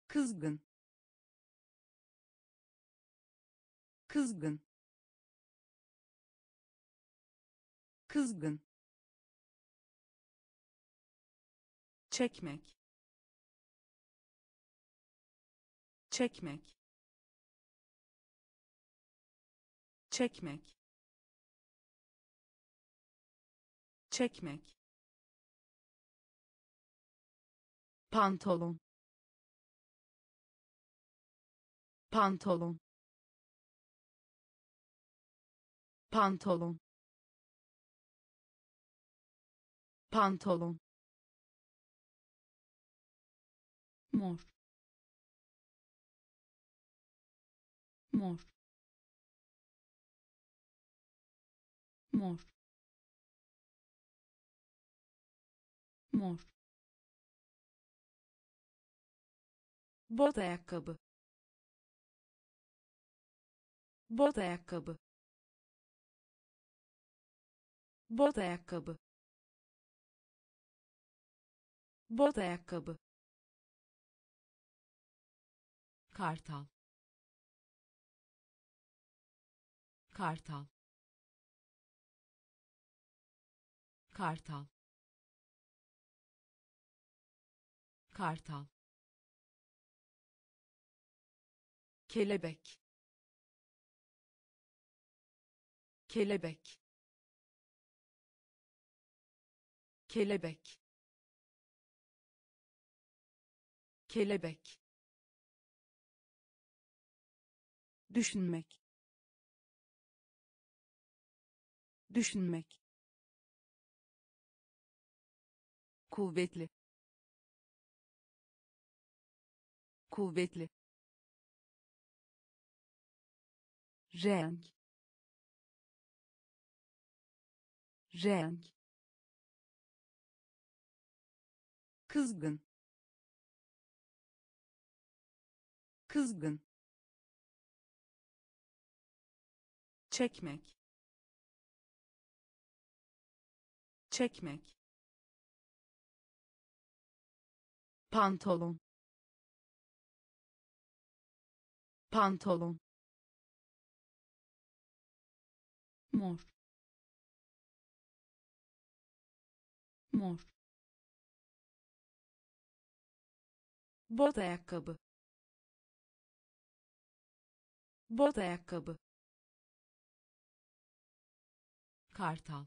Kızgın. Kızgın. Kızgın çekmek. Çekmek. Çekmek. Çekmek. Pantolon. Pantolon. Pantolon. Pantolon mor. Mor. Mor. Mor. Bot ayakkabı. Bot ayakkabı. Bot ayakkabı. Bot ayakkabı kartal. Kartal. Kartal. Kartal. Kelebek. Kelebek. Kelebek. Kelebek düşünmek. Düşünmek. Kuvvetli. Kuvvetli. Renk. Renk. Kızgın. Kızgın çekmek. Çekmek. Pantolon. Pantolon. Mor. Mor. Bot ayakkabı. Bot ayakkabı kartal.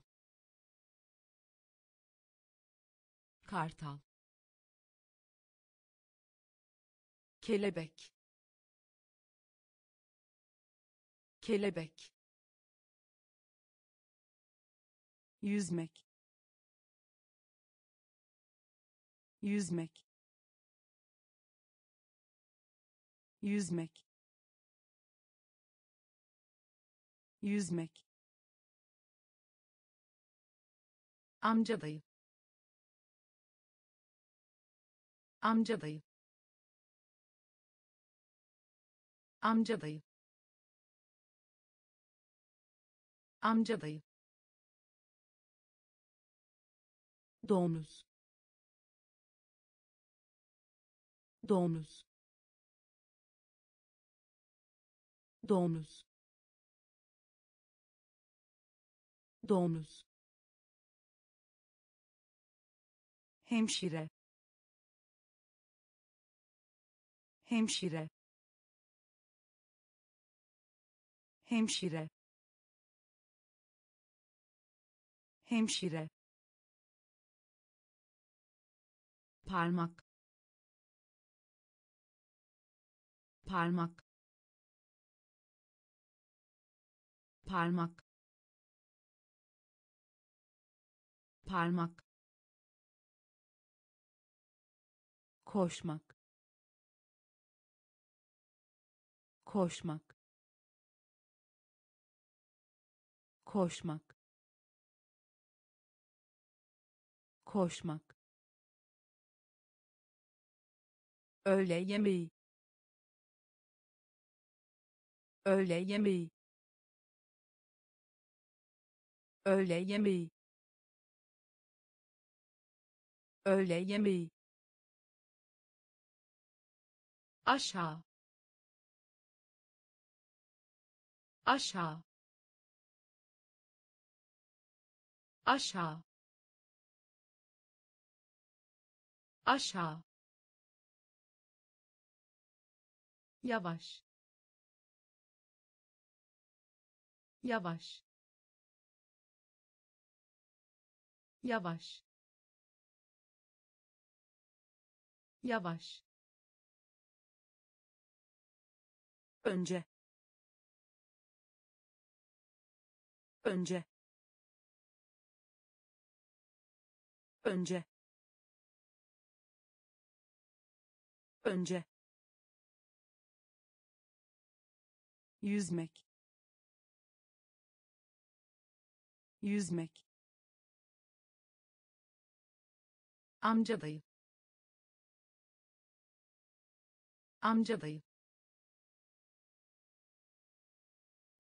Kartal. Kelebek. Kelebek. Yüzmek. Yüzmek. Yüzmek. Yüzmek amca dayı amca dayı amca dayı amca dayı domuz. Domuz. Domuz. Domuz hemşire. Hemşire. Hemşire. Hemşire. Parmak. Parmak. Parmak. Parmak koşmak. Koşmak. Koşmak. Koşmak. Öğle yemeği. Öğle yemeği. Öğle yemeği. Öğle yemeği aşağı. Aşağı. Aşağı. Aşağı. Yavaş. Yavaş. Yavaş. Yavaş önce. Önce. Önce. Önce. Yüzmek. Yüzmek. Amca dayı amca dayı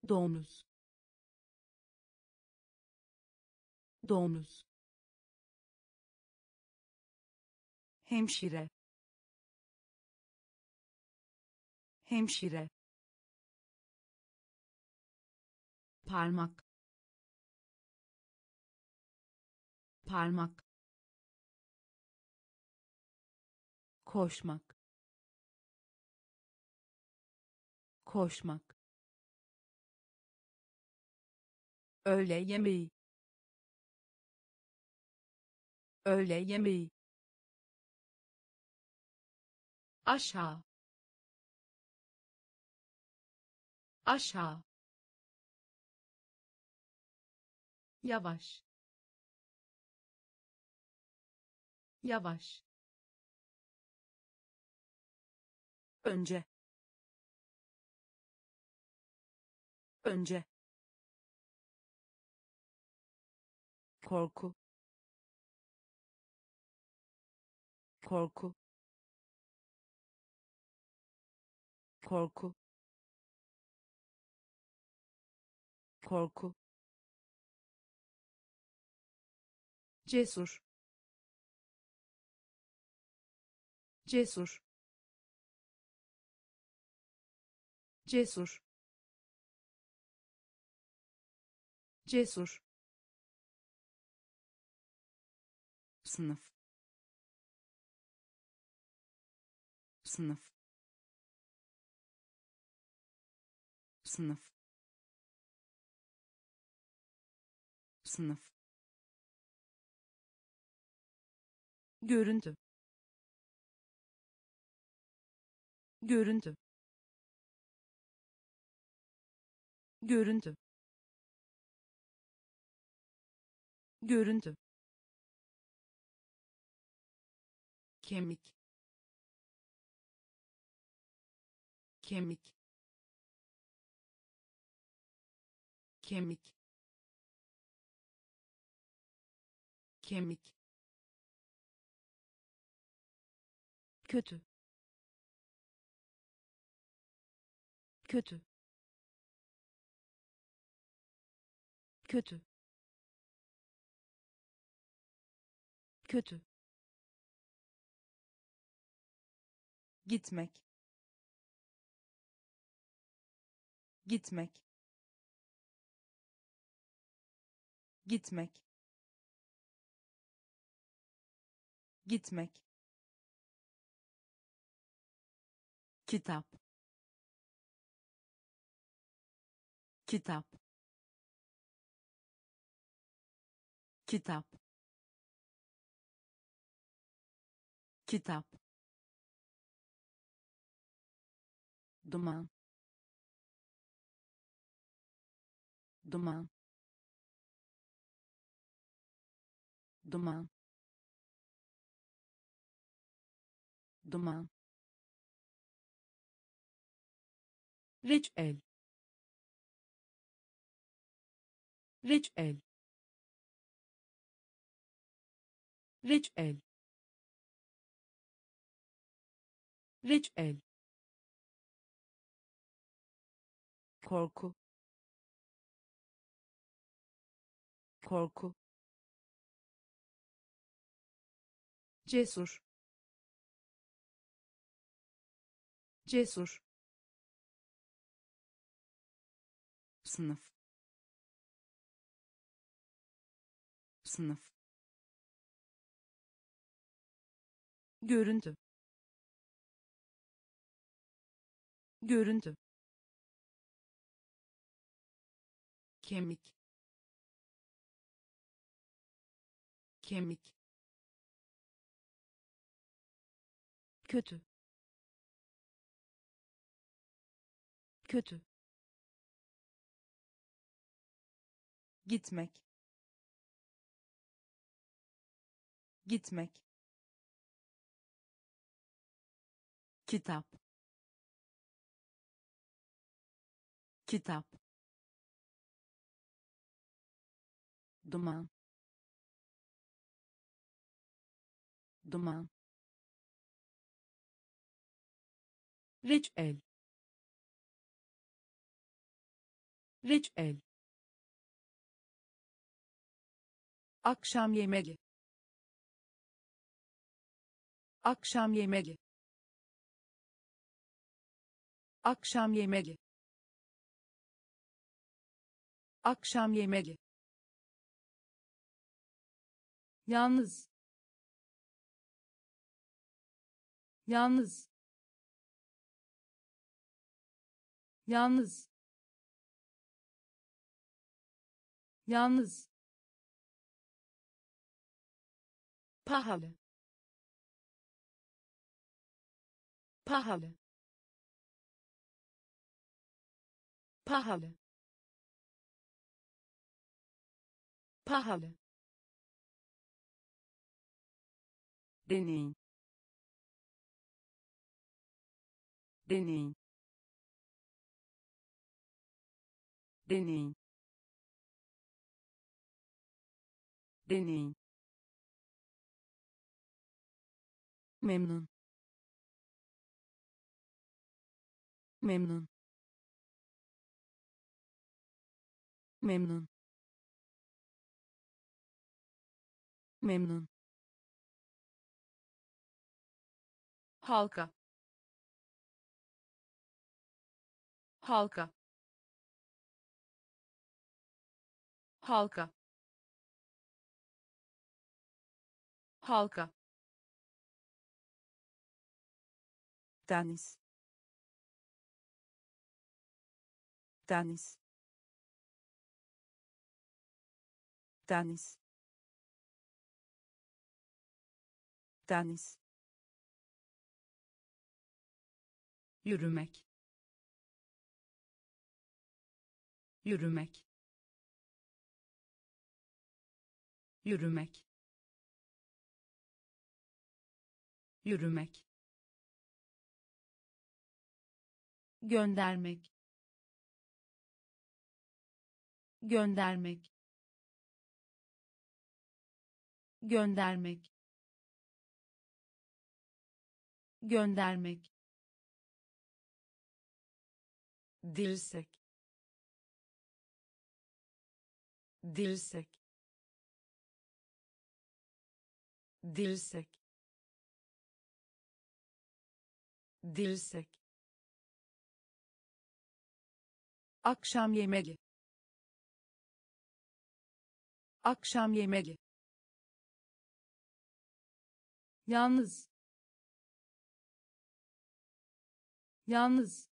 domuz domuz hemşire. Hemşire. Parmak. Parmak. Koşmak. Koşmak öğle yemeği. Öğle yemeği. Aşağı. Aşağı. Yavaş. Yavaş. Önce. Önce korku. Korku. Korku. Korku. Cesur. Cesur. Cesur. Cesur sınıf. Sınıf. Sınıf. Sınıf. Görüntü. Görüntü. Görüntü. Görüntü kemik. Kemik. Kemik. Kemik. Kötü. Kötü. Kötü. Kötü gitmek. Gitmek. Gitmek. Gitmek. Kitap. Kitap. Kitap. Kitap duman. Duman. Duman. Duman. Reçel reçel reçel reçel korku. Korku. Cesur. Cesur. Sınıf. Sınıf. Görüntü. Görüntü kemik. Kemik. Kötü. Kötü. Gitmek. Gitmek. Kitap. Kitap duman. Duman. Reçel reçel akşam yemeği. Akşam yemeği. Akşam yemeği. Akşam yemeği yalnız. Yalnız. Yalnız. Yalnız. Pahalı. Pahalı. Pahalı. Pahalı deney deney deney deney memnun. Memnun. Memnun. Memnun halka. Halka. Halka. Halka. Deniz. Deniz. Deniz. Deniz yürümek. Yürümek. Yürümek. Yürümek. Göndermek. Göndermek. Göndermek. Göndermek dirsek dirsek dirsek dirsek akşam yemeği. Akşam yemeği. Yalnız. Yalnız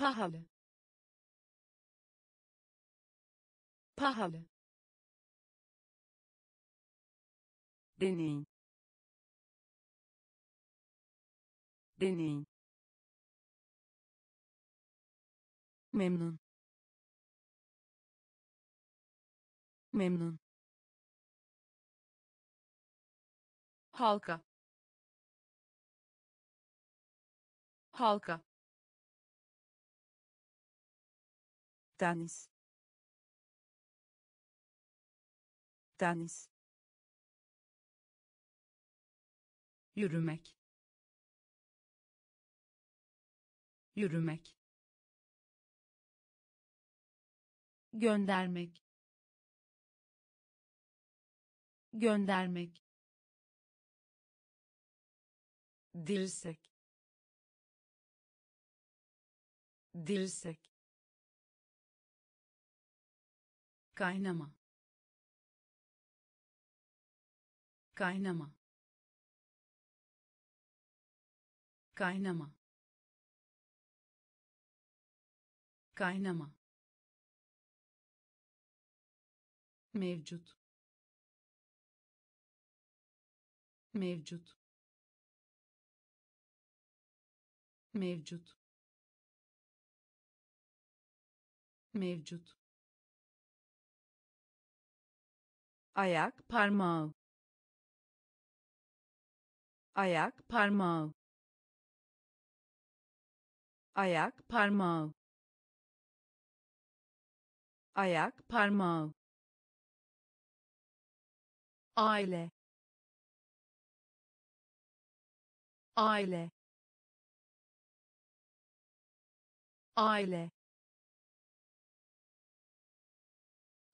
pahalı. Pahalı. Deney deney memnun. Memnun. Halka. Halka deniz. Deniz. Yürümek. Yürümek. Göndermek. Göndermek. Dirsek dirsek kaynama. Kaynama. Kaynama. Kaynama. Mevcut. Mevcut. Mevcut. Mevcut ayak parmağı. Ayak parmağı. Ayak parmağı. Ayak parmağı. Aile. Aile. Aile.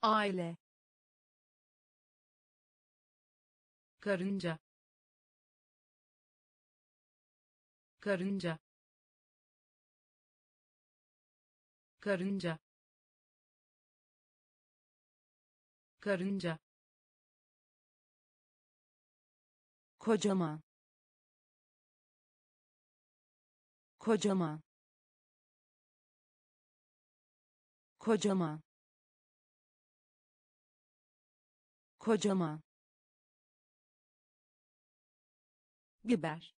Aile karınca karınca karınca karınca. Kocaman kocaman kocaman kocaman biber.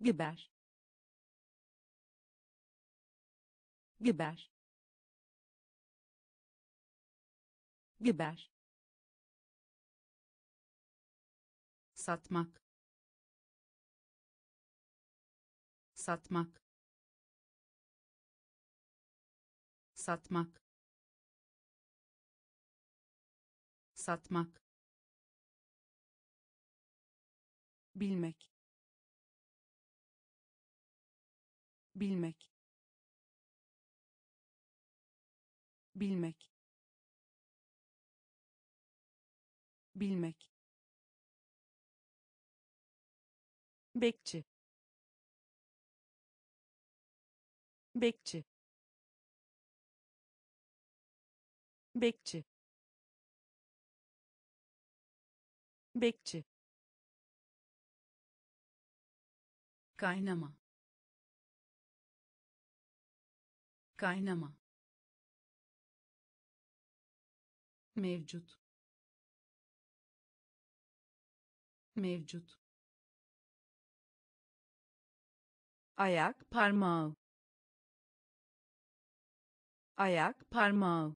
Biber. Biber. Biber. Satmak. Satmak. Satmak. Satmak bilmek. Bilmek. Bilmek. Bilmek. Bekçi. Bekçi. Bekçi. Bekçi kaynama. Kaynama. Mevcut. Mevcut. Ayak parmağı. Ayak parmağı.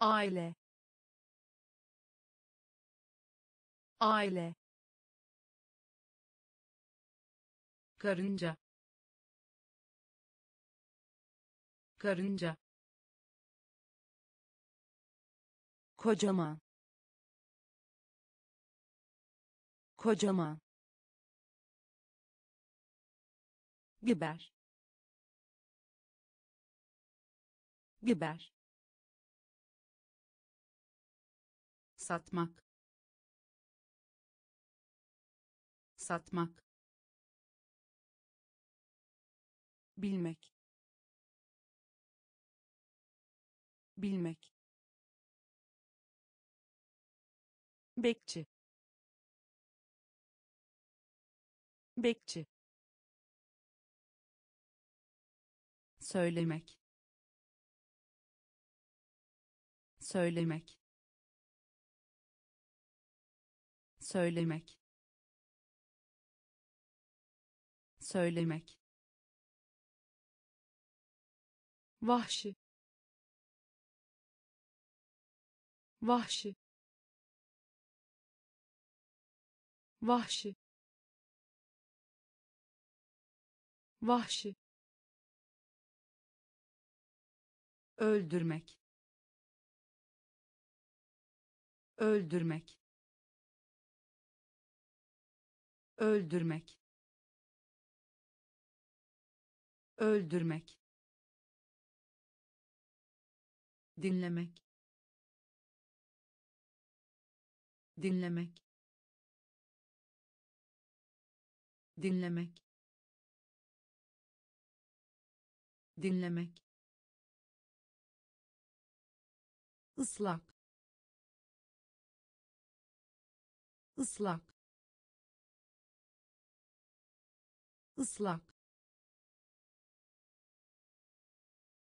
Aile. Aile karınca karınca kocaman kocaman biber biber satmak satmak bilmek. Bilmek. Bekçi. Bekçi. Söylemek. Söylemek. Söylemek. Söylemek vahşi. Vahşi. Vahşi. Vahşi. Öldürmek. Öldürmek. Öldürmek. Öldürmek dinlemek. Dinlemek. Dinlemek. Dinlemek. Islak ıslak ıslak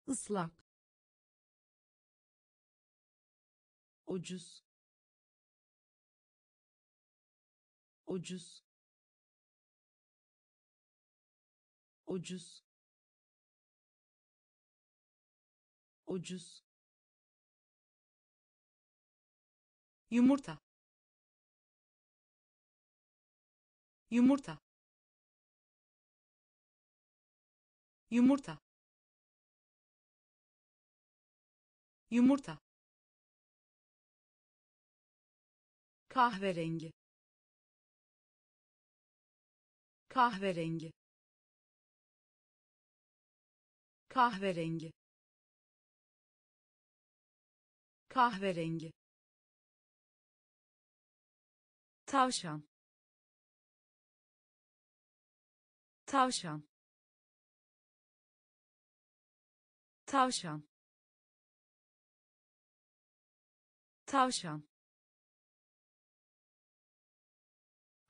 ıslak ucuz. Ucuz. Ucuz. Ucuz. Yumurta. Yumurta. Yumurta. Yumurta kahverengi. Kahverengi. Kahverengi. Kahverengi. Tavşan. Tavşan. Tavşan. Tavşan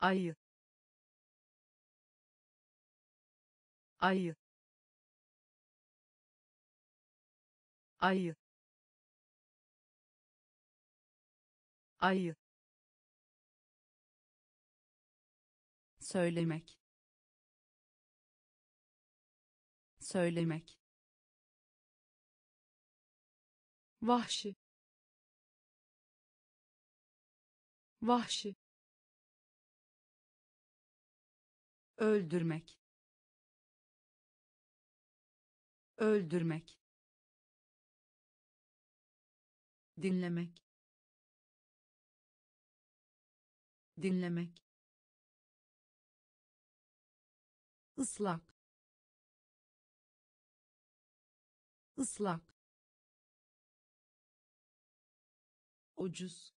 ayı. Ayı. Ayı. Ayı. Söylemek. Söylemek. Vahşi. Vahşi öldürmek. Öldürmek. Dinlemek. Dinlemek. Islak ıslak ucuz.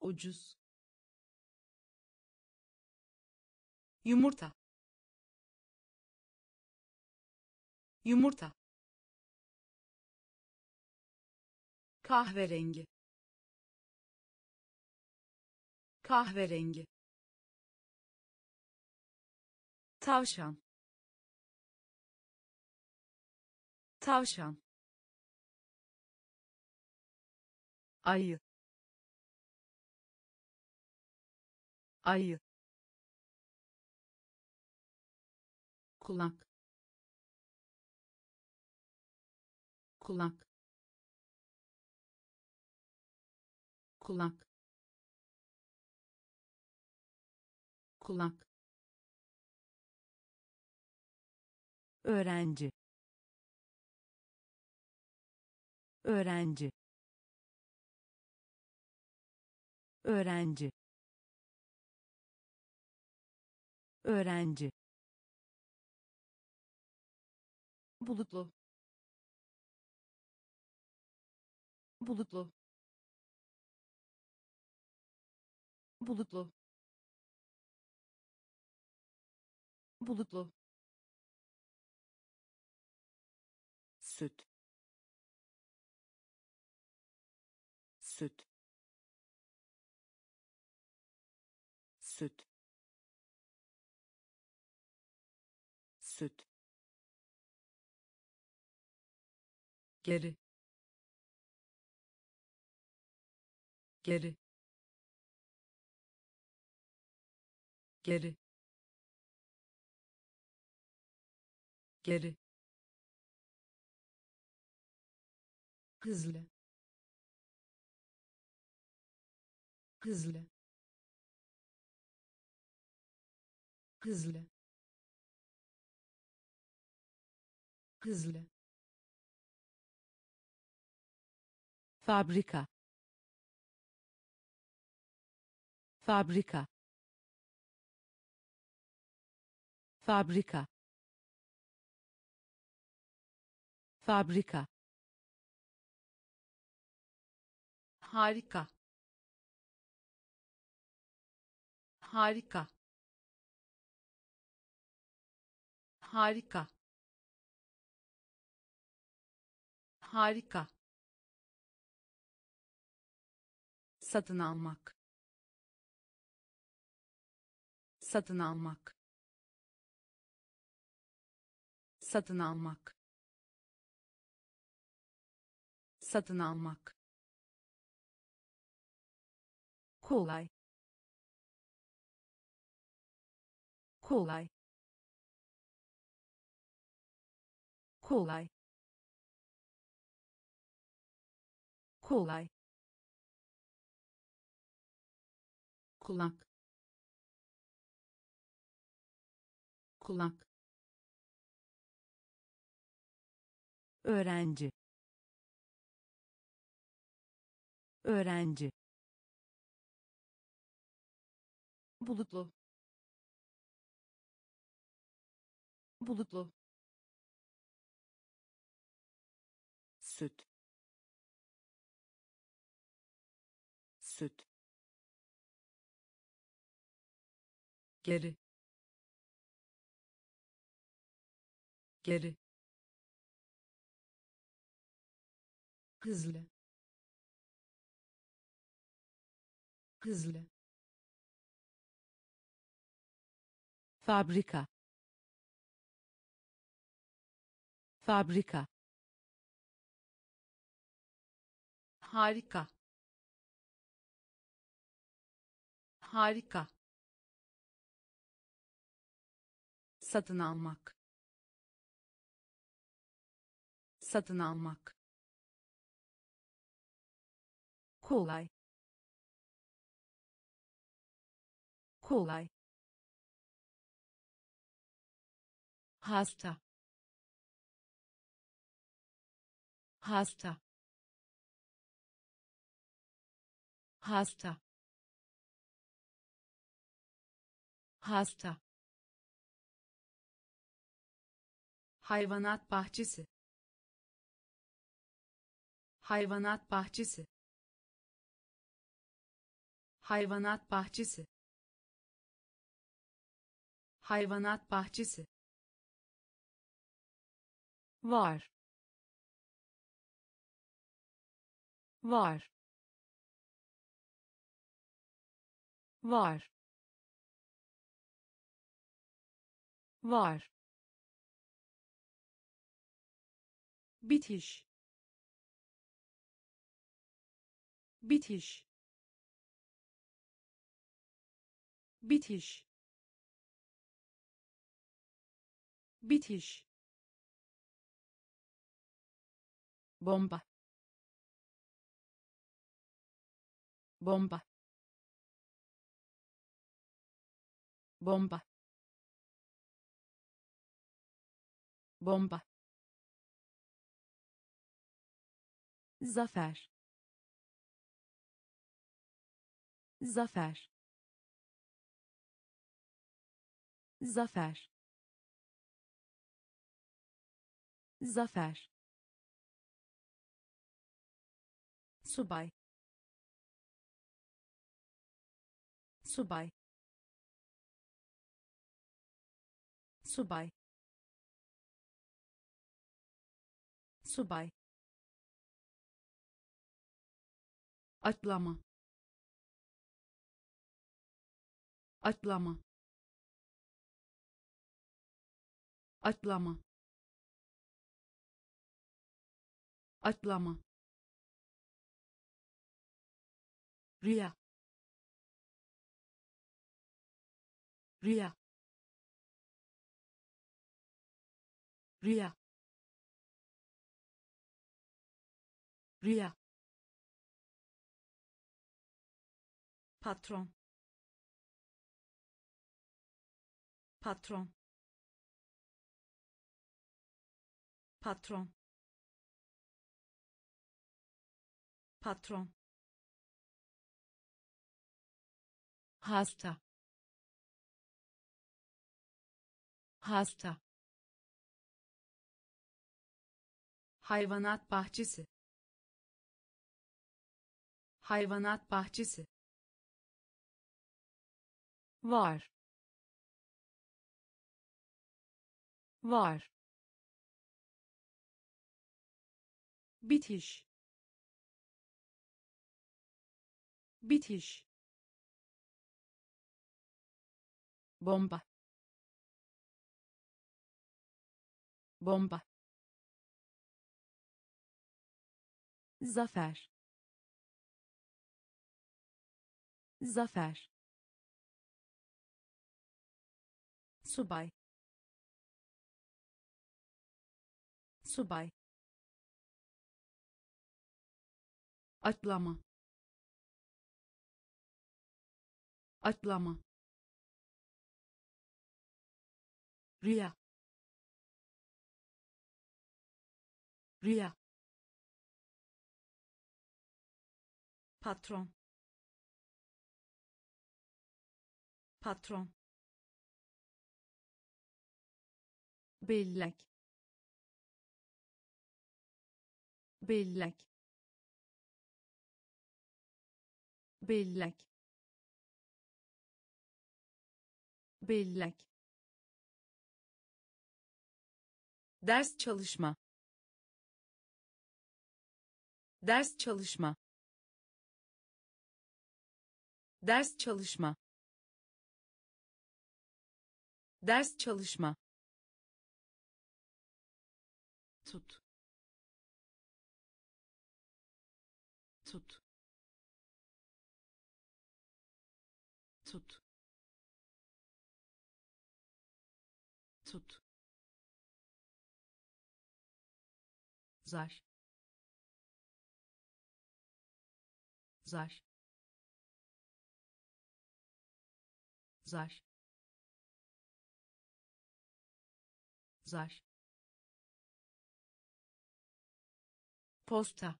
Ucuz yumurta. Yumurta. Kahverengi. Kahverengi. Tavşan. Tavşan. Ayı. Ayı kulak. Kulak. Kulak. Kulak. Öğrenci. Öğrenci. Öğrenci. Öğrenci bulutlu. Bulutlu. Bulutlu. Bulutlu. Süt geri. Geri. Geri. Geri. Hızlı. Hızlı. Hızlı. Hızlı fabrika. Fabrika. Fabrika. Fabrika. Harika. Harika. Harika. Harika satın almak. Satın almak. Satın almak. Satın almak. Kolay. Kolay. Kolay. Kolay kulak. Kulak. Öğrenci. Öğrenci. Bulutlu. Bulutlu. Süt geri. Geri. Hızlı. Hızlı. Fabrika. Fabrika. Harika. Harika satın almak. Satın almak. Kolay. Kolay. Hasta. Hasta. Hasta. Hasta hayvanat bahçesi. Hayvanat bahçesi. Hayvanat bahçesi. Hayvanat bahçesi. Var. Var. Var. Var bitiş. Bitiş. Bitiş. Bitiş. Bomba. Bomba. Bomba. Bomba zafer. Zafer. Zafer. Zafer. Subay. Subay. Subay. Subay atlama. Atlama. Atlama. Atlama. Rüya. Rüya. Rüya. Rüya patron. Patron. Patron. Patron. Hasta. Hasta. Hayvanat bahçesi. Hayvanat bahçesi var. Var. Bitiş. Bitiş. Bomba. Bomba. Zafer. Zafer subay. Subay. Atlama. Atlama. Rüya. Rüya. Patron. Patron bellek bellek bellek bellek. Ders çalışma ders çalışma ders çalışma ders çalışma tut. Tut. Tut. Tut. Zar. Zar. Zar. Zar posta.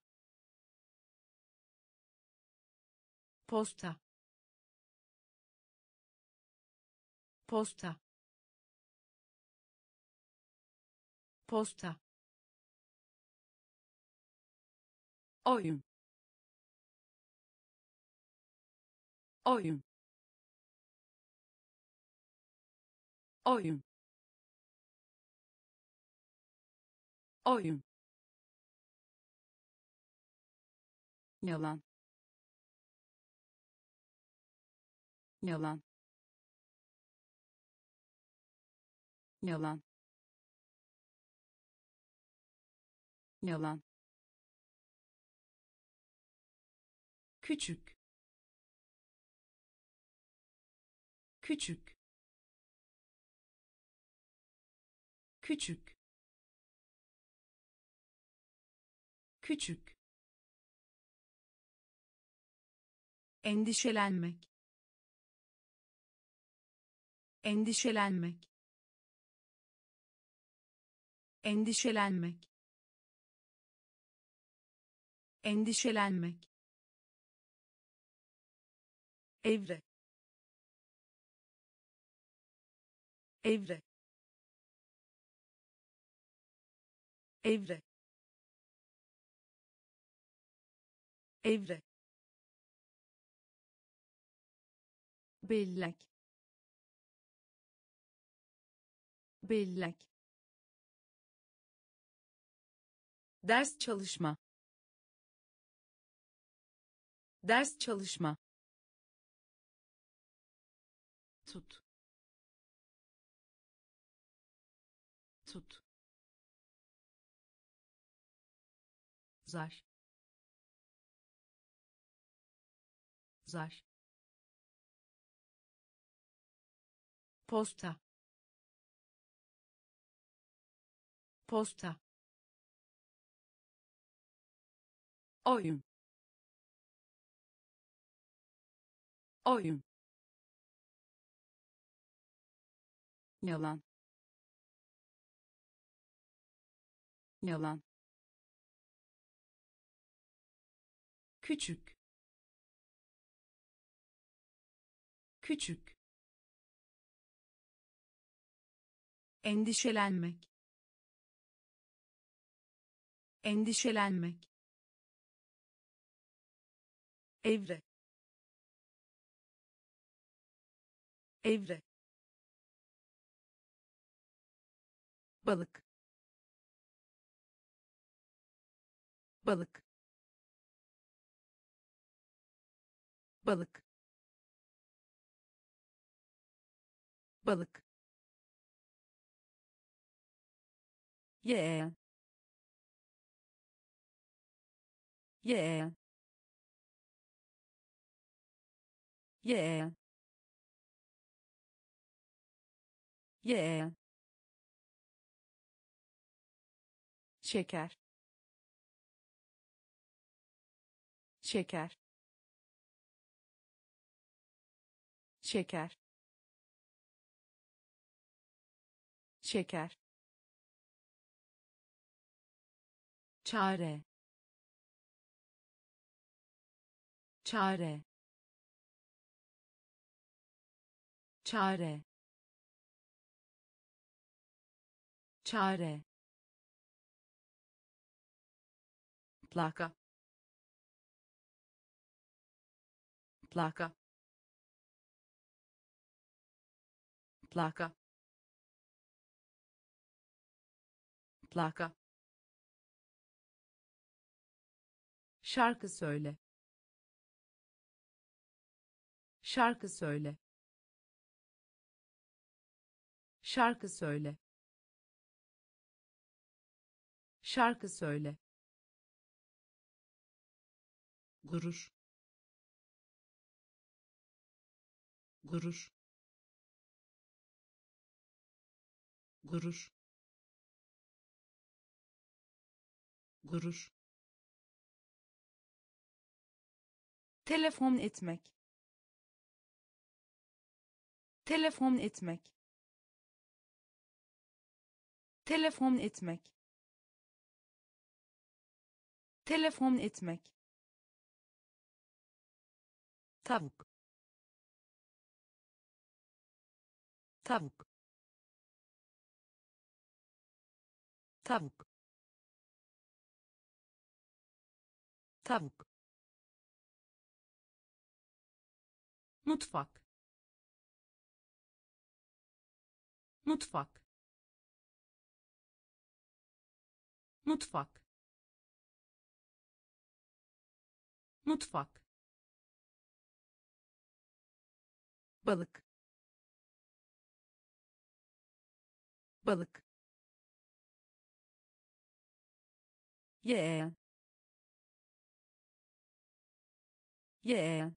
Posta. Posta. Posta. Oyun. Oyun. Oyun. Oyun yalan. Yalan. Yalan. Yalan. Küçük. Küçük. Küçük. Küçük endişelenmek. Endişelenmek. Endişelenmek. Endişelenmek. Evre. Evre. Evre. Evre bellek bellek ders çalışma ders çalışma tut tut zar zar posta. Posta. Oyun. Oyun. Yalan. Yalan. Küçük. Küçük endişelenmek. Endişelenmek. Evre. Evre. Balık. Balık. Balık. Balık yeğen yeğen yeğen yeğen şeker. Şeker. Şeker. Şeker çare. Çare. Çare. Çare. Plaka plaka plaka plaka şarkı söyle. Şarkı söyle. Şarkı söyle. Şarkı söyle. Gurur. Gurur. Gurur. Gurur telefon etmek. Telefon etmek. Telefon etmek. Telefon etmek. Tavuk. Tavuk. Tavuk. Tavuk mutfak. Mutfak. Mutfak. Mutfak. Balık. Balık. Yeğen yeğen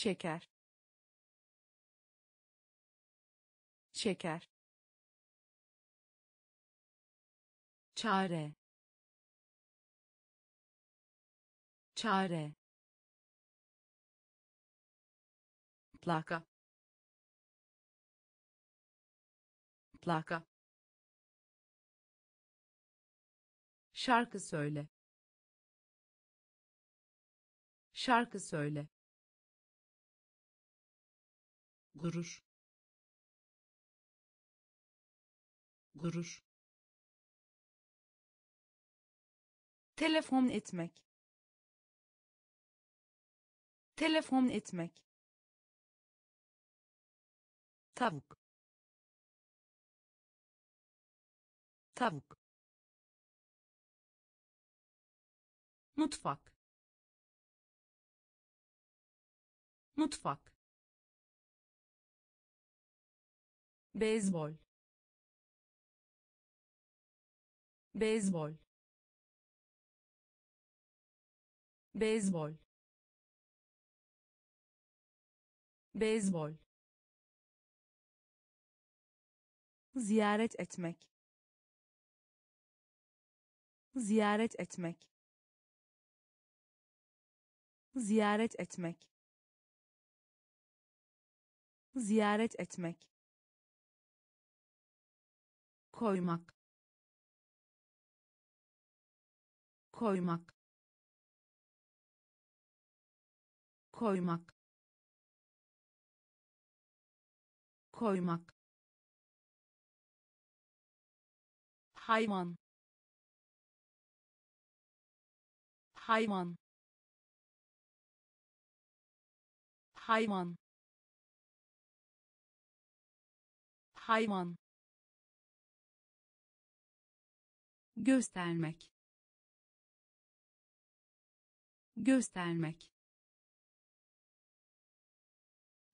şeker. Şeker. Çare. Çare. Plaka plaka şarkı söyle. Şarkı söyle gurur. Gurur. Telefon etmek. Telefon etmek. Tavuk. Tavuk. Mutfak. Mutfak beyzbol. Beyzbol. Beyzbol. Beyzbol. Ziyaret etmek. Ziyaret etmek. Ziyaret etmek. Ziyaret etmek koymak koymak koymak koymak. Hayvan hayvan. Hayvan hayvan göstermek. Göstermek.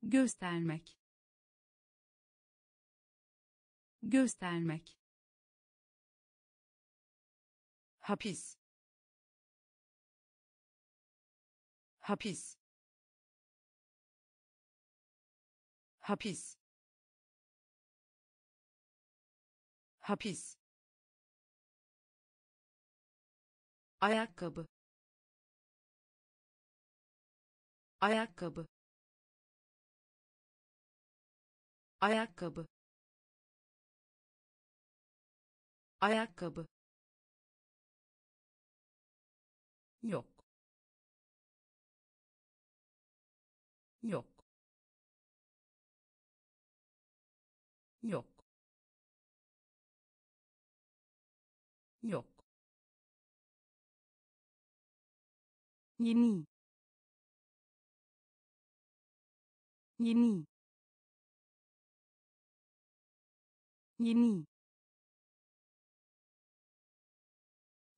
Göstermek. Göstermek. Hapis. Hapis. Hapis. Hapis ayakkabı. Ayakkabı. Ayakkabı. Ayakkabı. Yok. Yok. Yok. Yok yeni. Yeni. Yeni.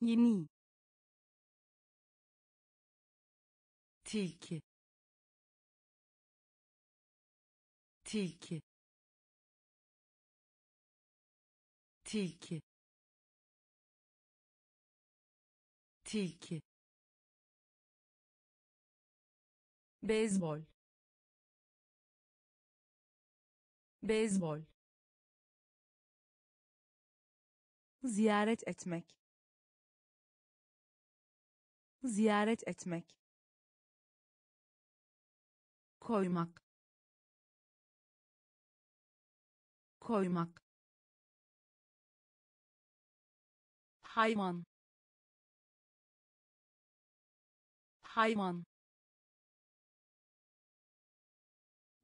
Yeni. Tilki. Tilki. Tilki. Tilki beyzbol. Beyzbol. Ziyaret etmek. Ziyaret etmek. Koymak. Koymak. Hayvan. Hayvan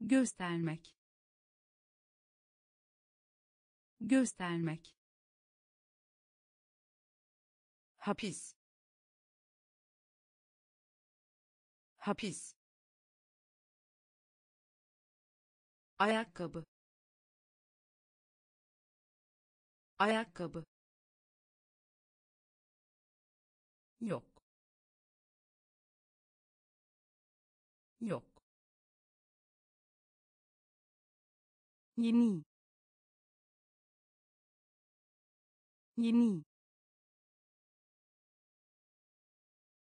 göstermek. Göstermek. Hapis. Hapis. Ayakkabı. Ayakkabı. Yok. Yok yeni. Yeni.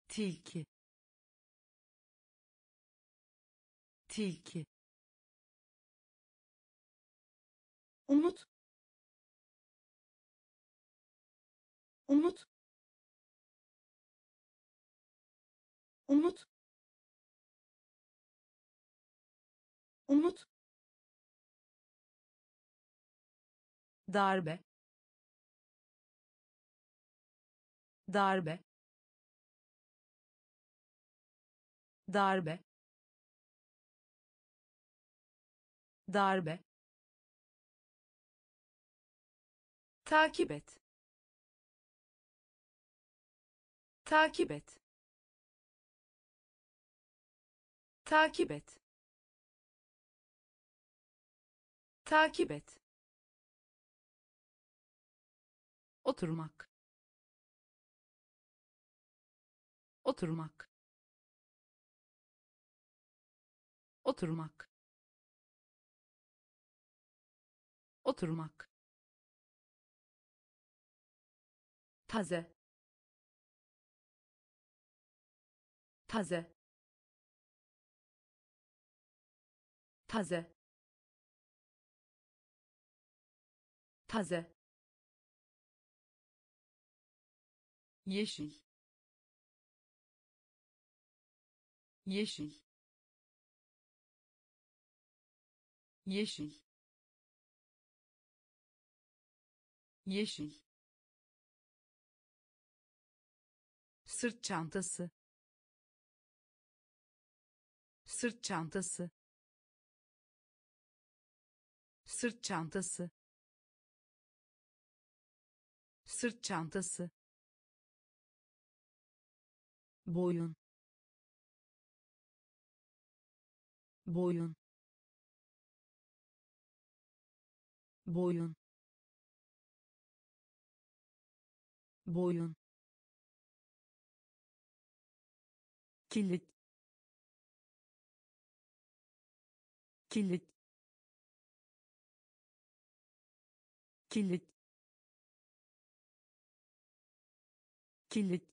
Tilki. Tilki. Umut. Umut. Umut. Umut darbe. Darbe. Darbe. Darbe. Takip et. Takip et. Takip et. Takip et oturmak. Oturmak. Oturmak. Oturmak. Taze. Taze. Taze. Taze yeşil. Yeşil. Yeşil. Yeşil. Sırt çantası. Sırt çantası. Sırt çantası. Sırt çantası boyun boyun boyun boyun. Kilit kilit. Kilit kilit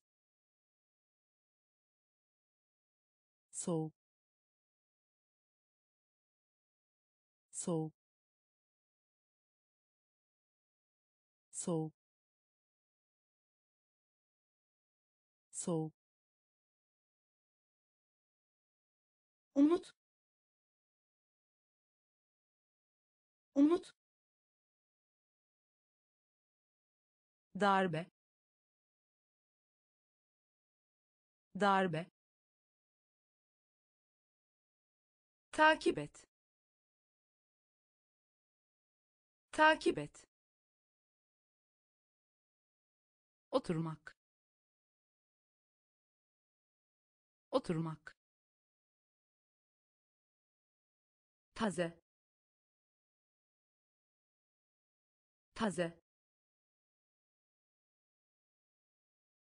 soğuk. Soğuk. Soğuk. Soğuk. Umut. Umut. Darbe. Darbe takip et. Takip et. Oturmak. Oturmak. Taze. Taze.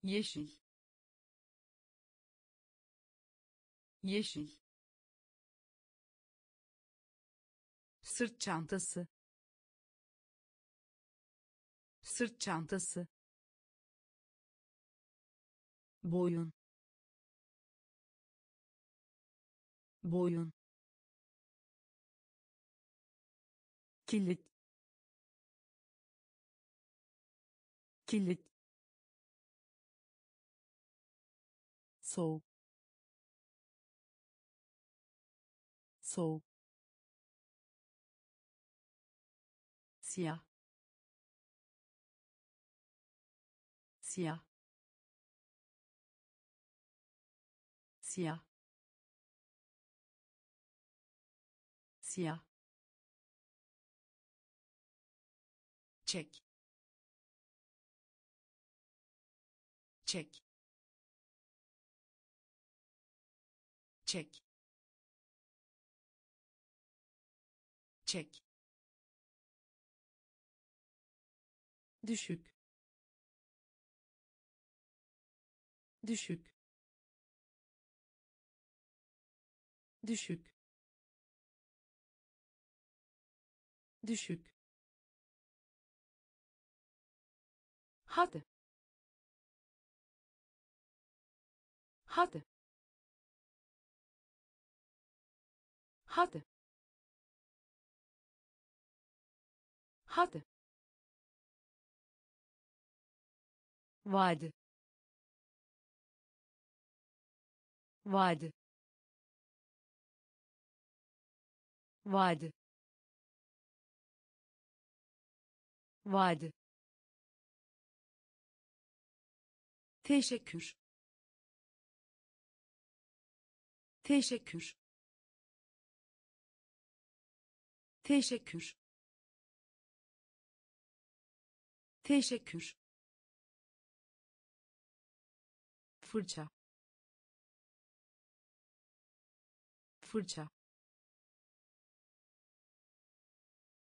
Yeşil. Yeşil sırt çantası. Sırt çantası. Boyun. Boyun. Kilit. Kilit. Soğuk. Soğuk siyah. Siyah. Siyah. Siyah. Çek. Çek. Çek. Çek düşük. Düşük. Düşük. Düşük. Hadi. Hadi. Hadi. Hadi. Vadi. Vadi. Vadi. Vadi. Teşekkür. Teşekkür. Teşekkür. Teşekkür. Fırça. Fırça.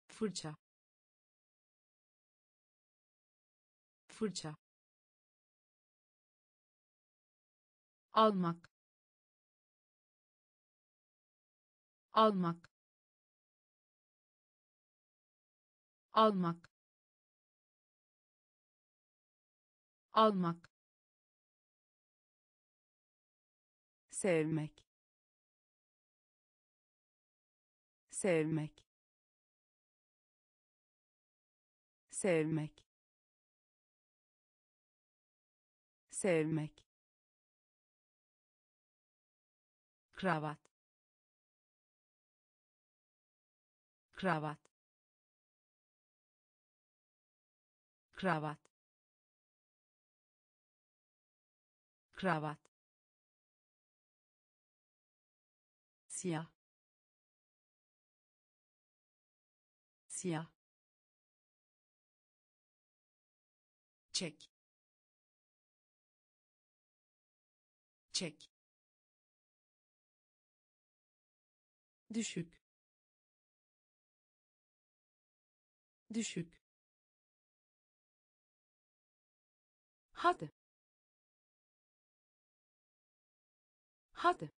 Fırça. Fırça. Almak. Almak. Almak. Almak sevmek. Sevmek. Sevmek. Sevmek. Kravat. Kravat. Kravat. Kravat siyah. Siyah. Çek. Çek. Düşük. Düşük. Hadi. Hadi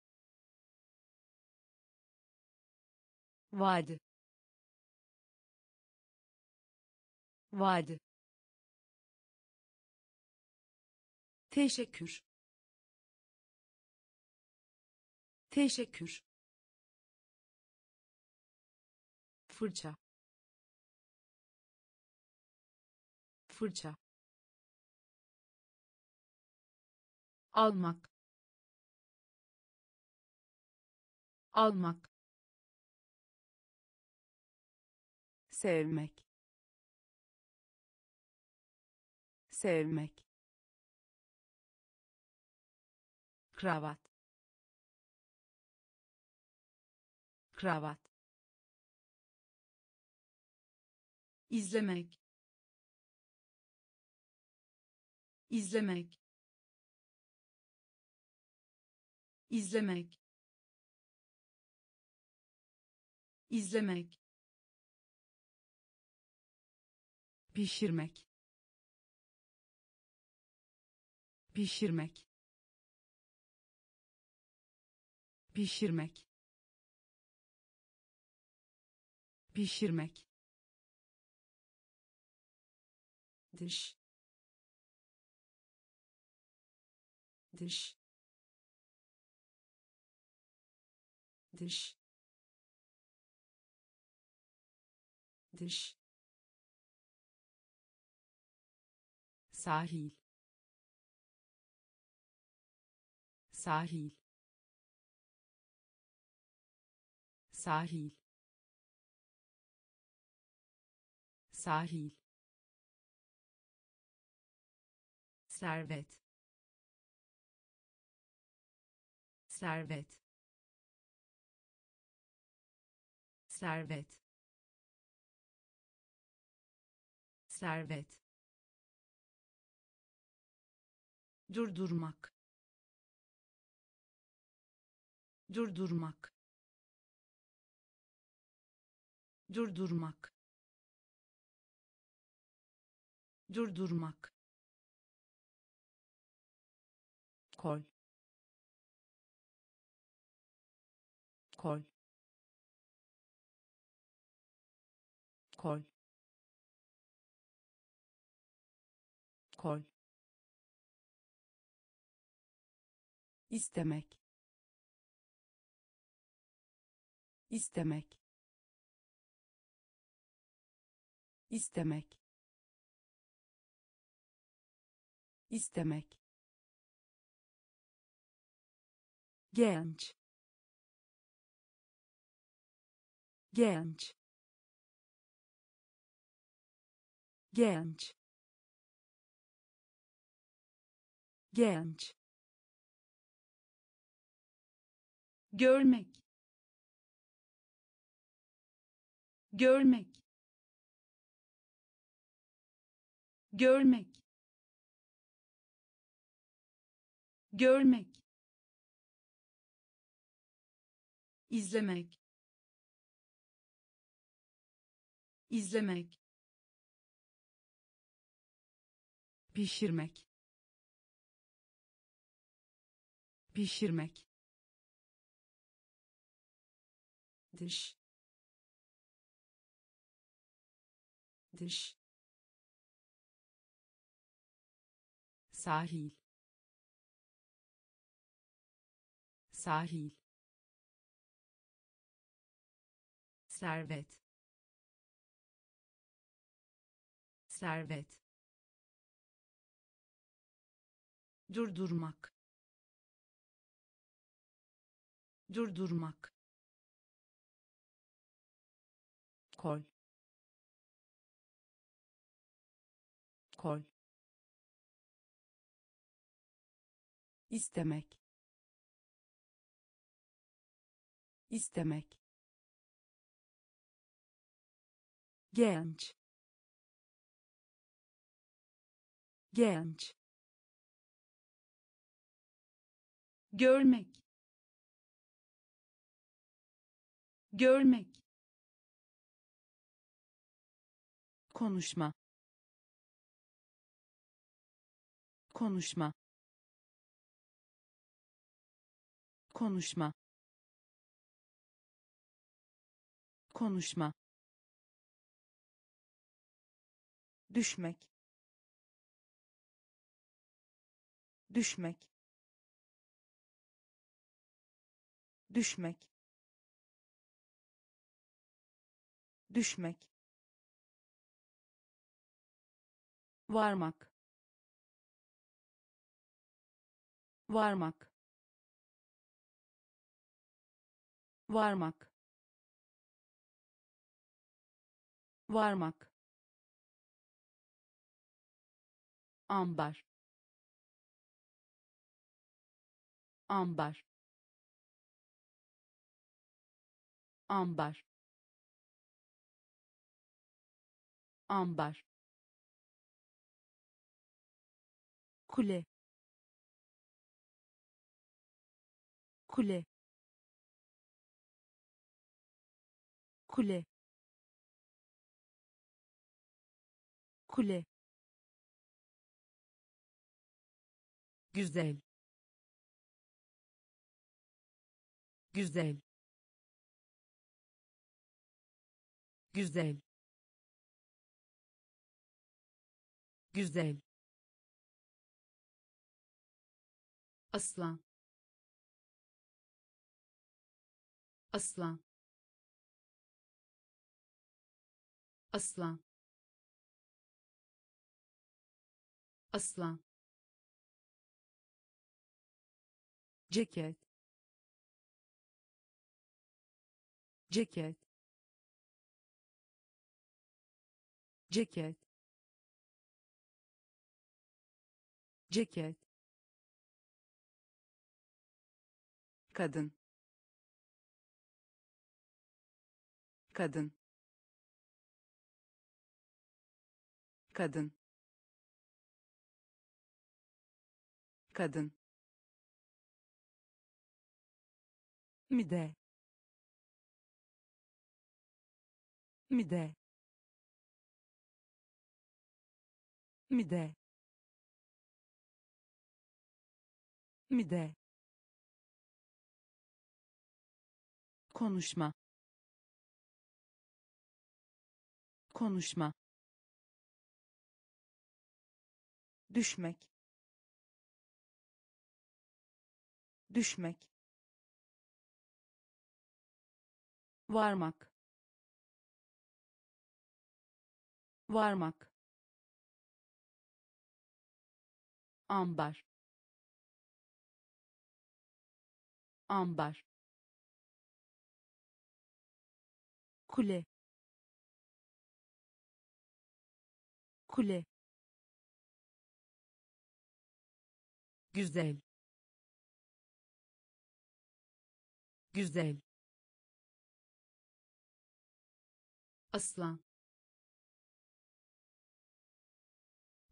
Vadi. Vadi. Teşekkür. Teşekkür. fırça fırça almak almak sevmek. Sevmek. Kravat. Kravat. İzlemek. İzlemek. İzlemek. İzlemek pişirmek pişirmek pişirmek pişirmek. Dış dış dış dış sahil. Sahil. Sahil. Sahil. Servet. Servet. Servet. Servet durdurmak. Durdurmak. Durdurmak. Durdurmak. Kol. Kol. Kol. Kol istemek. İstemek. İstemek. İstemek. Genç. Genç. Genç. Genç görmek. Görmek. Görmek. Görmek. İzlemek. İzlemek. Pişirmek. Pişirmek dış. Dış. Sahil. Sahil. Servet. Servet. Durdurmak. Durdurmak kol. Kol. İstemek. İstemek. Genç. Genç. Görmek. Görmek konuşma. Konuşma. Konuşma. Konuşma. Düşmek. Düşmek. Düşmek. Düşmek varmak. Varmak. Varmak. Varmak. Ambar. Ambar. Ambar. Ambar kule. Kule. Kule. Kule. Güzel. Güzel. Güzel. Güzel aslan aslan aslan aslan ceket. Ceket. Ceket. Ceket kadın. Kadın. Kadın. Kadın. Mide. Mide. Mide. Mide konuşma. Konuşma. Düşmek. Düşmek. Varmak. Varmak. Ambar. Ambar kule. Kule. Güzel. Güzel. Aslan.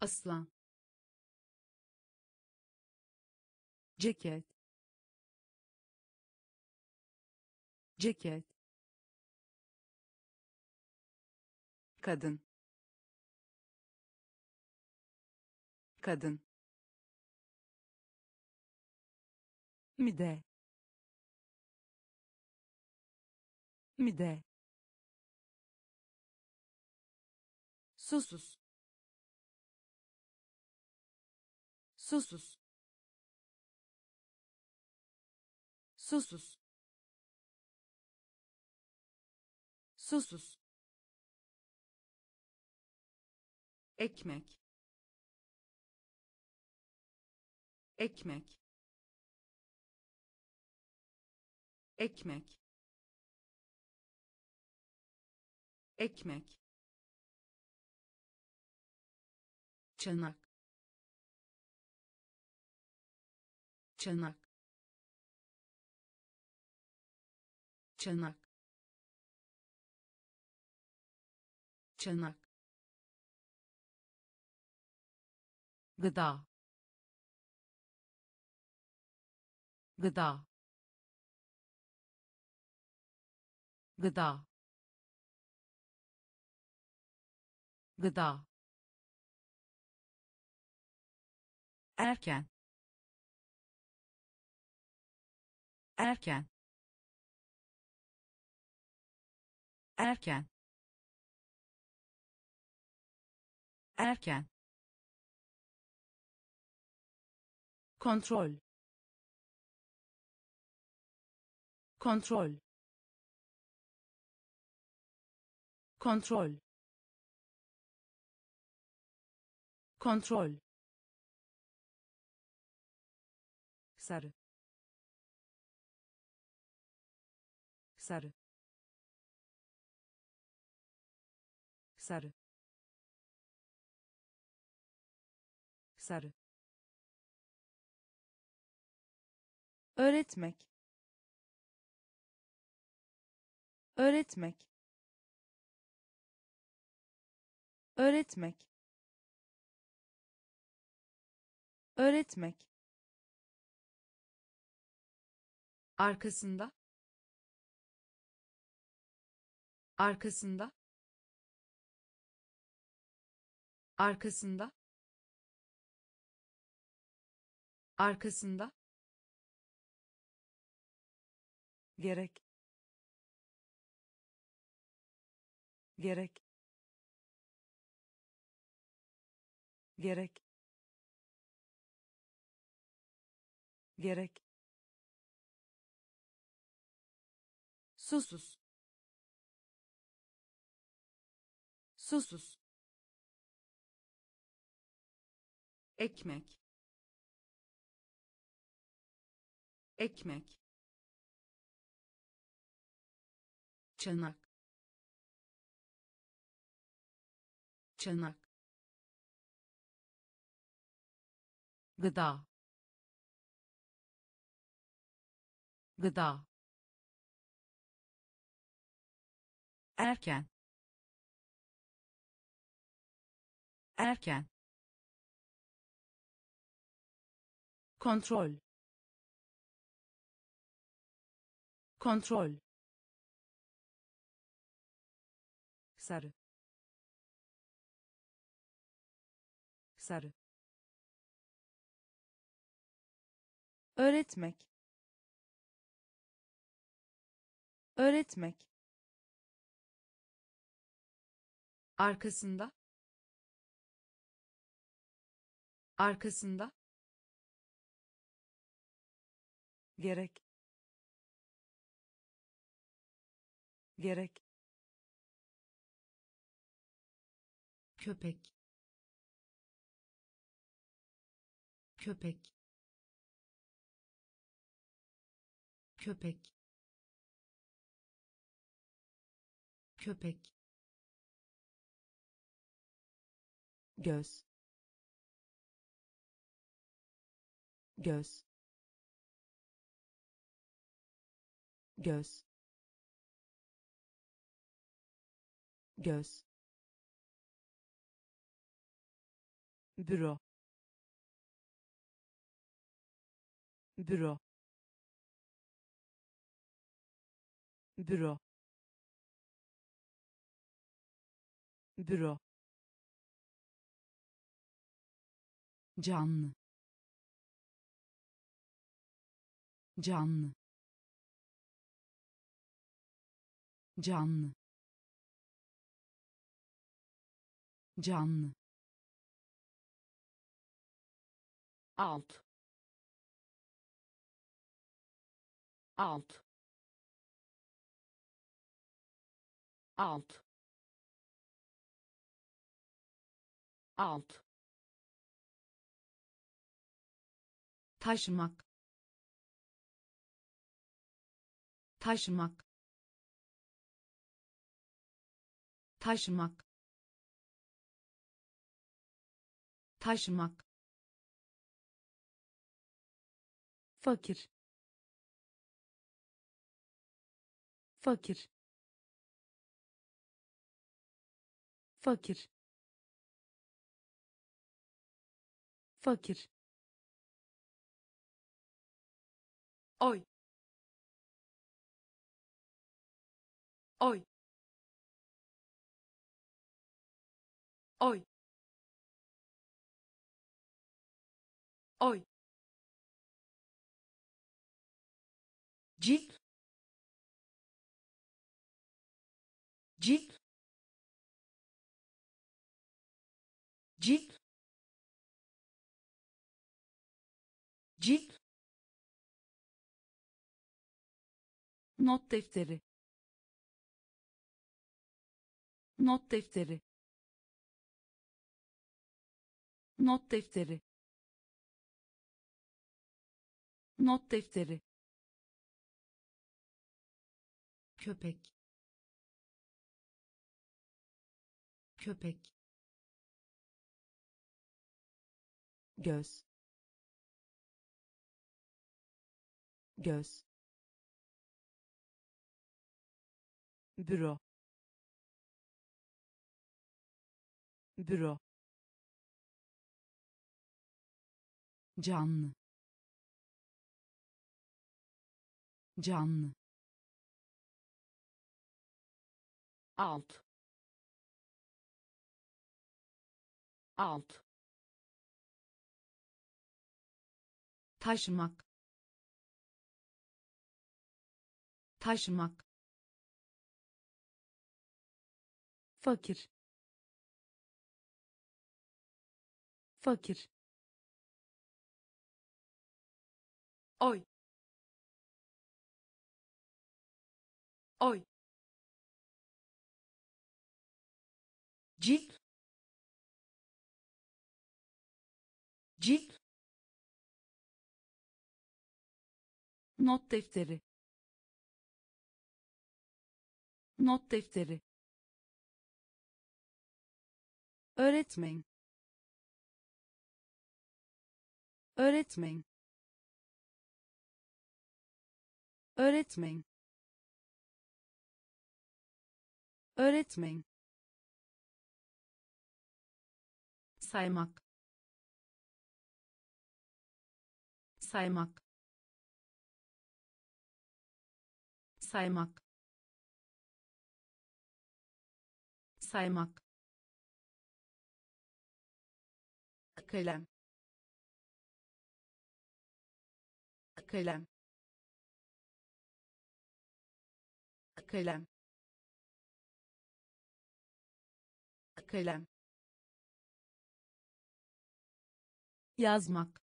Aslan. Ceket. Ceket kadın. Kadın. Mide. Mide. Susuz. Susuz. Susuz. Susuz ekmek. Ekmek. Ekmek. Ekmek. Çanak. Çanak. Çanak. Çanak gıda. Gıda. Gıda. Gıda. Erken. Erken. Erken. Erken kontrol kontrol kontrol kontrol sarı sarı sarı sarı öğretmek. Öğretmek. Öğretmek. Öğretmek. Arkasında. Arkasında. Arkasında. Arkasında gerek. Gerek. Gerek. Gerek. Susuz. Susuz. Ekmek. Ekmek çanak. Çanak. Gıda. Gıda. Erken. Erken. Kontrol. Kontrol sarı. Sarı. Öğretmek. Öğretmek. Arkasında. Arkasında. Gerek. Gerek köpek. Köpek. Köpek. Köpek. Göz. Göz. Göz. Göz büro. Büro. Büro. Büro. Canlı. Canlı. Canlı. Canlı alt. Alt. Alt. Alt. Taşımak. Taşımak. Taşımak. Taşımak fakir. Fakir. Fakir. Fakir. Oy. Oy. Oy. Oy cilt cilt cilt cilt not defteri. Not defteri. Not defteri. Not defteri köpek. Köpek. Göz. Göz. Büro. Büro. Canlı. Canlı alt. Alt. Taşımak. Taşımak. Fakir. Fakir. Oy. Oy cilt cilt not defteri. Not defteri. Öğretmen öğretmen öğretmen öğretmen saymak. Saymak. Saymak. Saymak. Kalem. Kalem. Kalem. Kalem yazmak.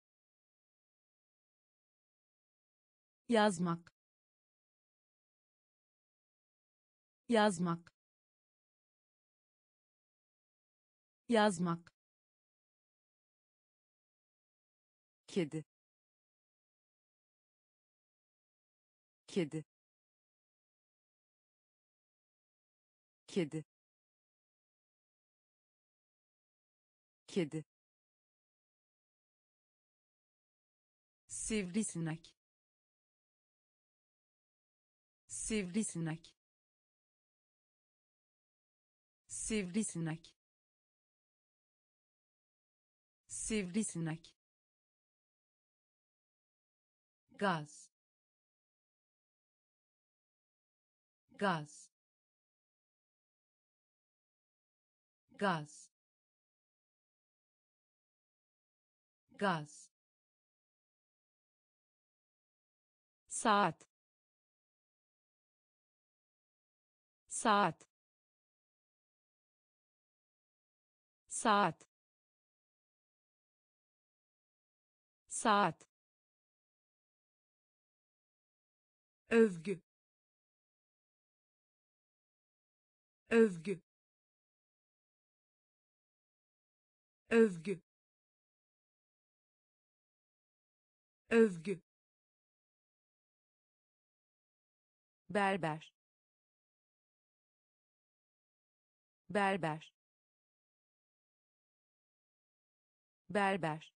Yazmak. Yazmak. Yazmak. Kedi. Kedi. Kedi. Kedi sivrisinek. Sivrisinek. Sivrisinek. Sivrisinek. Gaz. Gaz. Gaz. Gaz saat. Saat. Saat. Saat. Övgü. Övgü. Övgü. Övgü berber. Berber. Berber.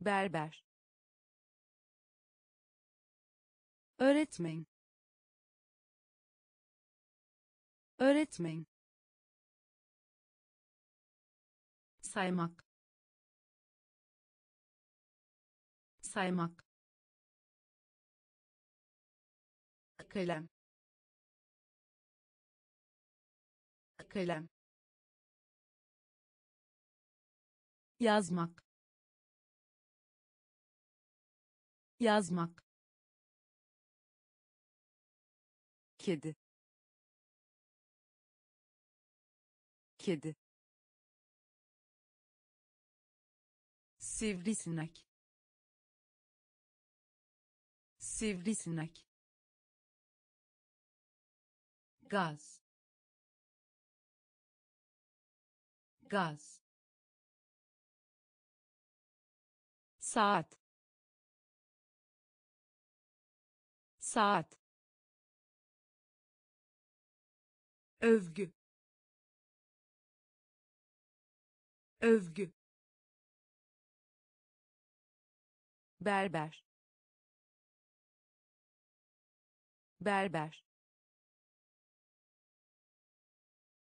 Berber. Öğretmen öğretmen saymak. Saymak kalem. Kalem. Yazmak. Yazmak. Kedi. Kedi. Sivrisinek. Sivrisinek gaz. Gaz. Saat. Saat. Övgü. Övgü. Berber. Berber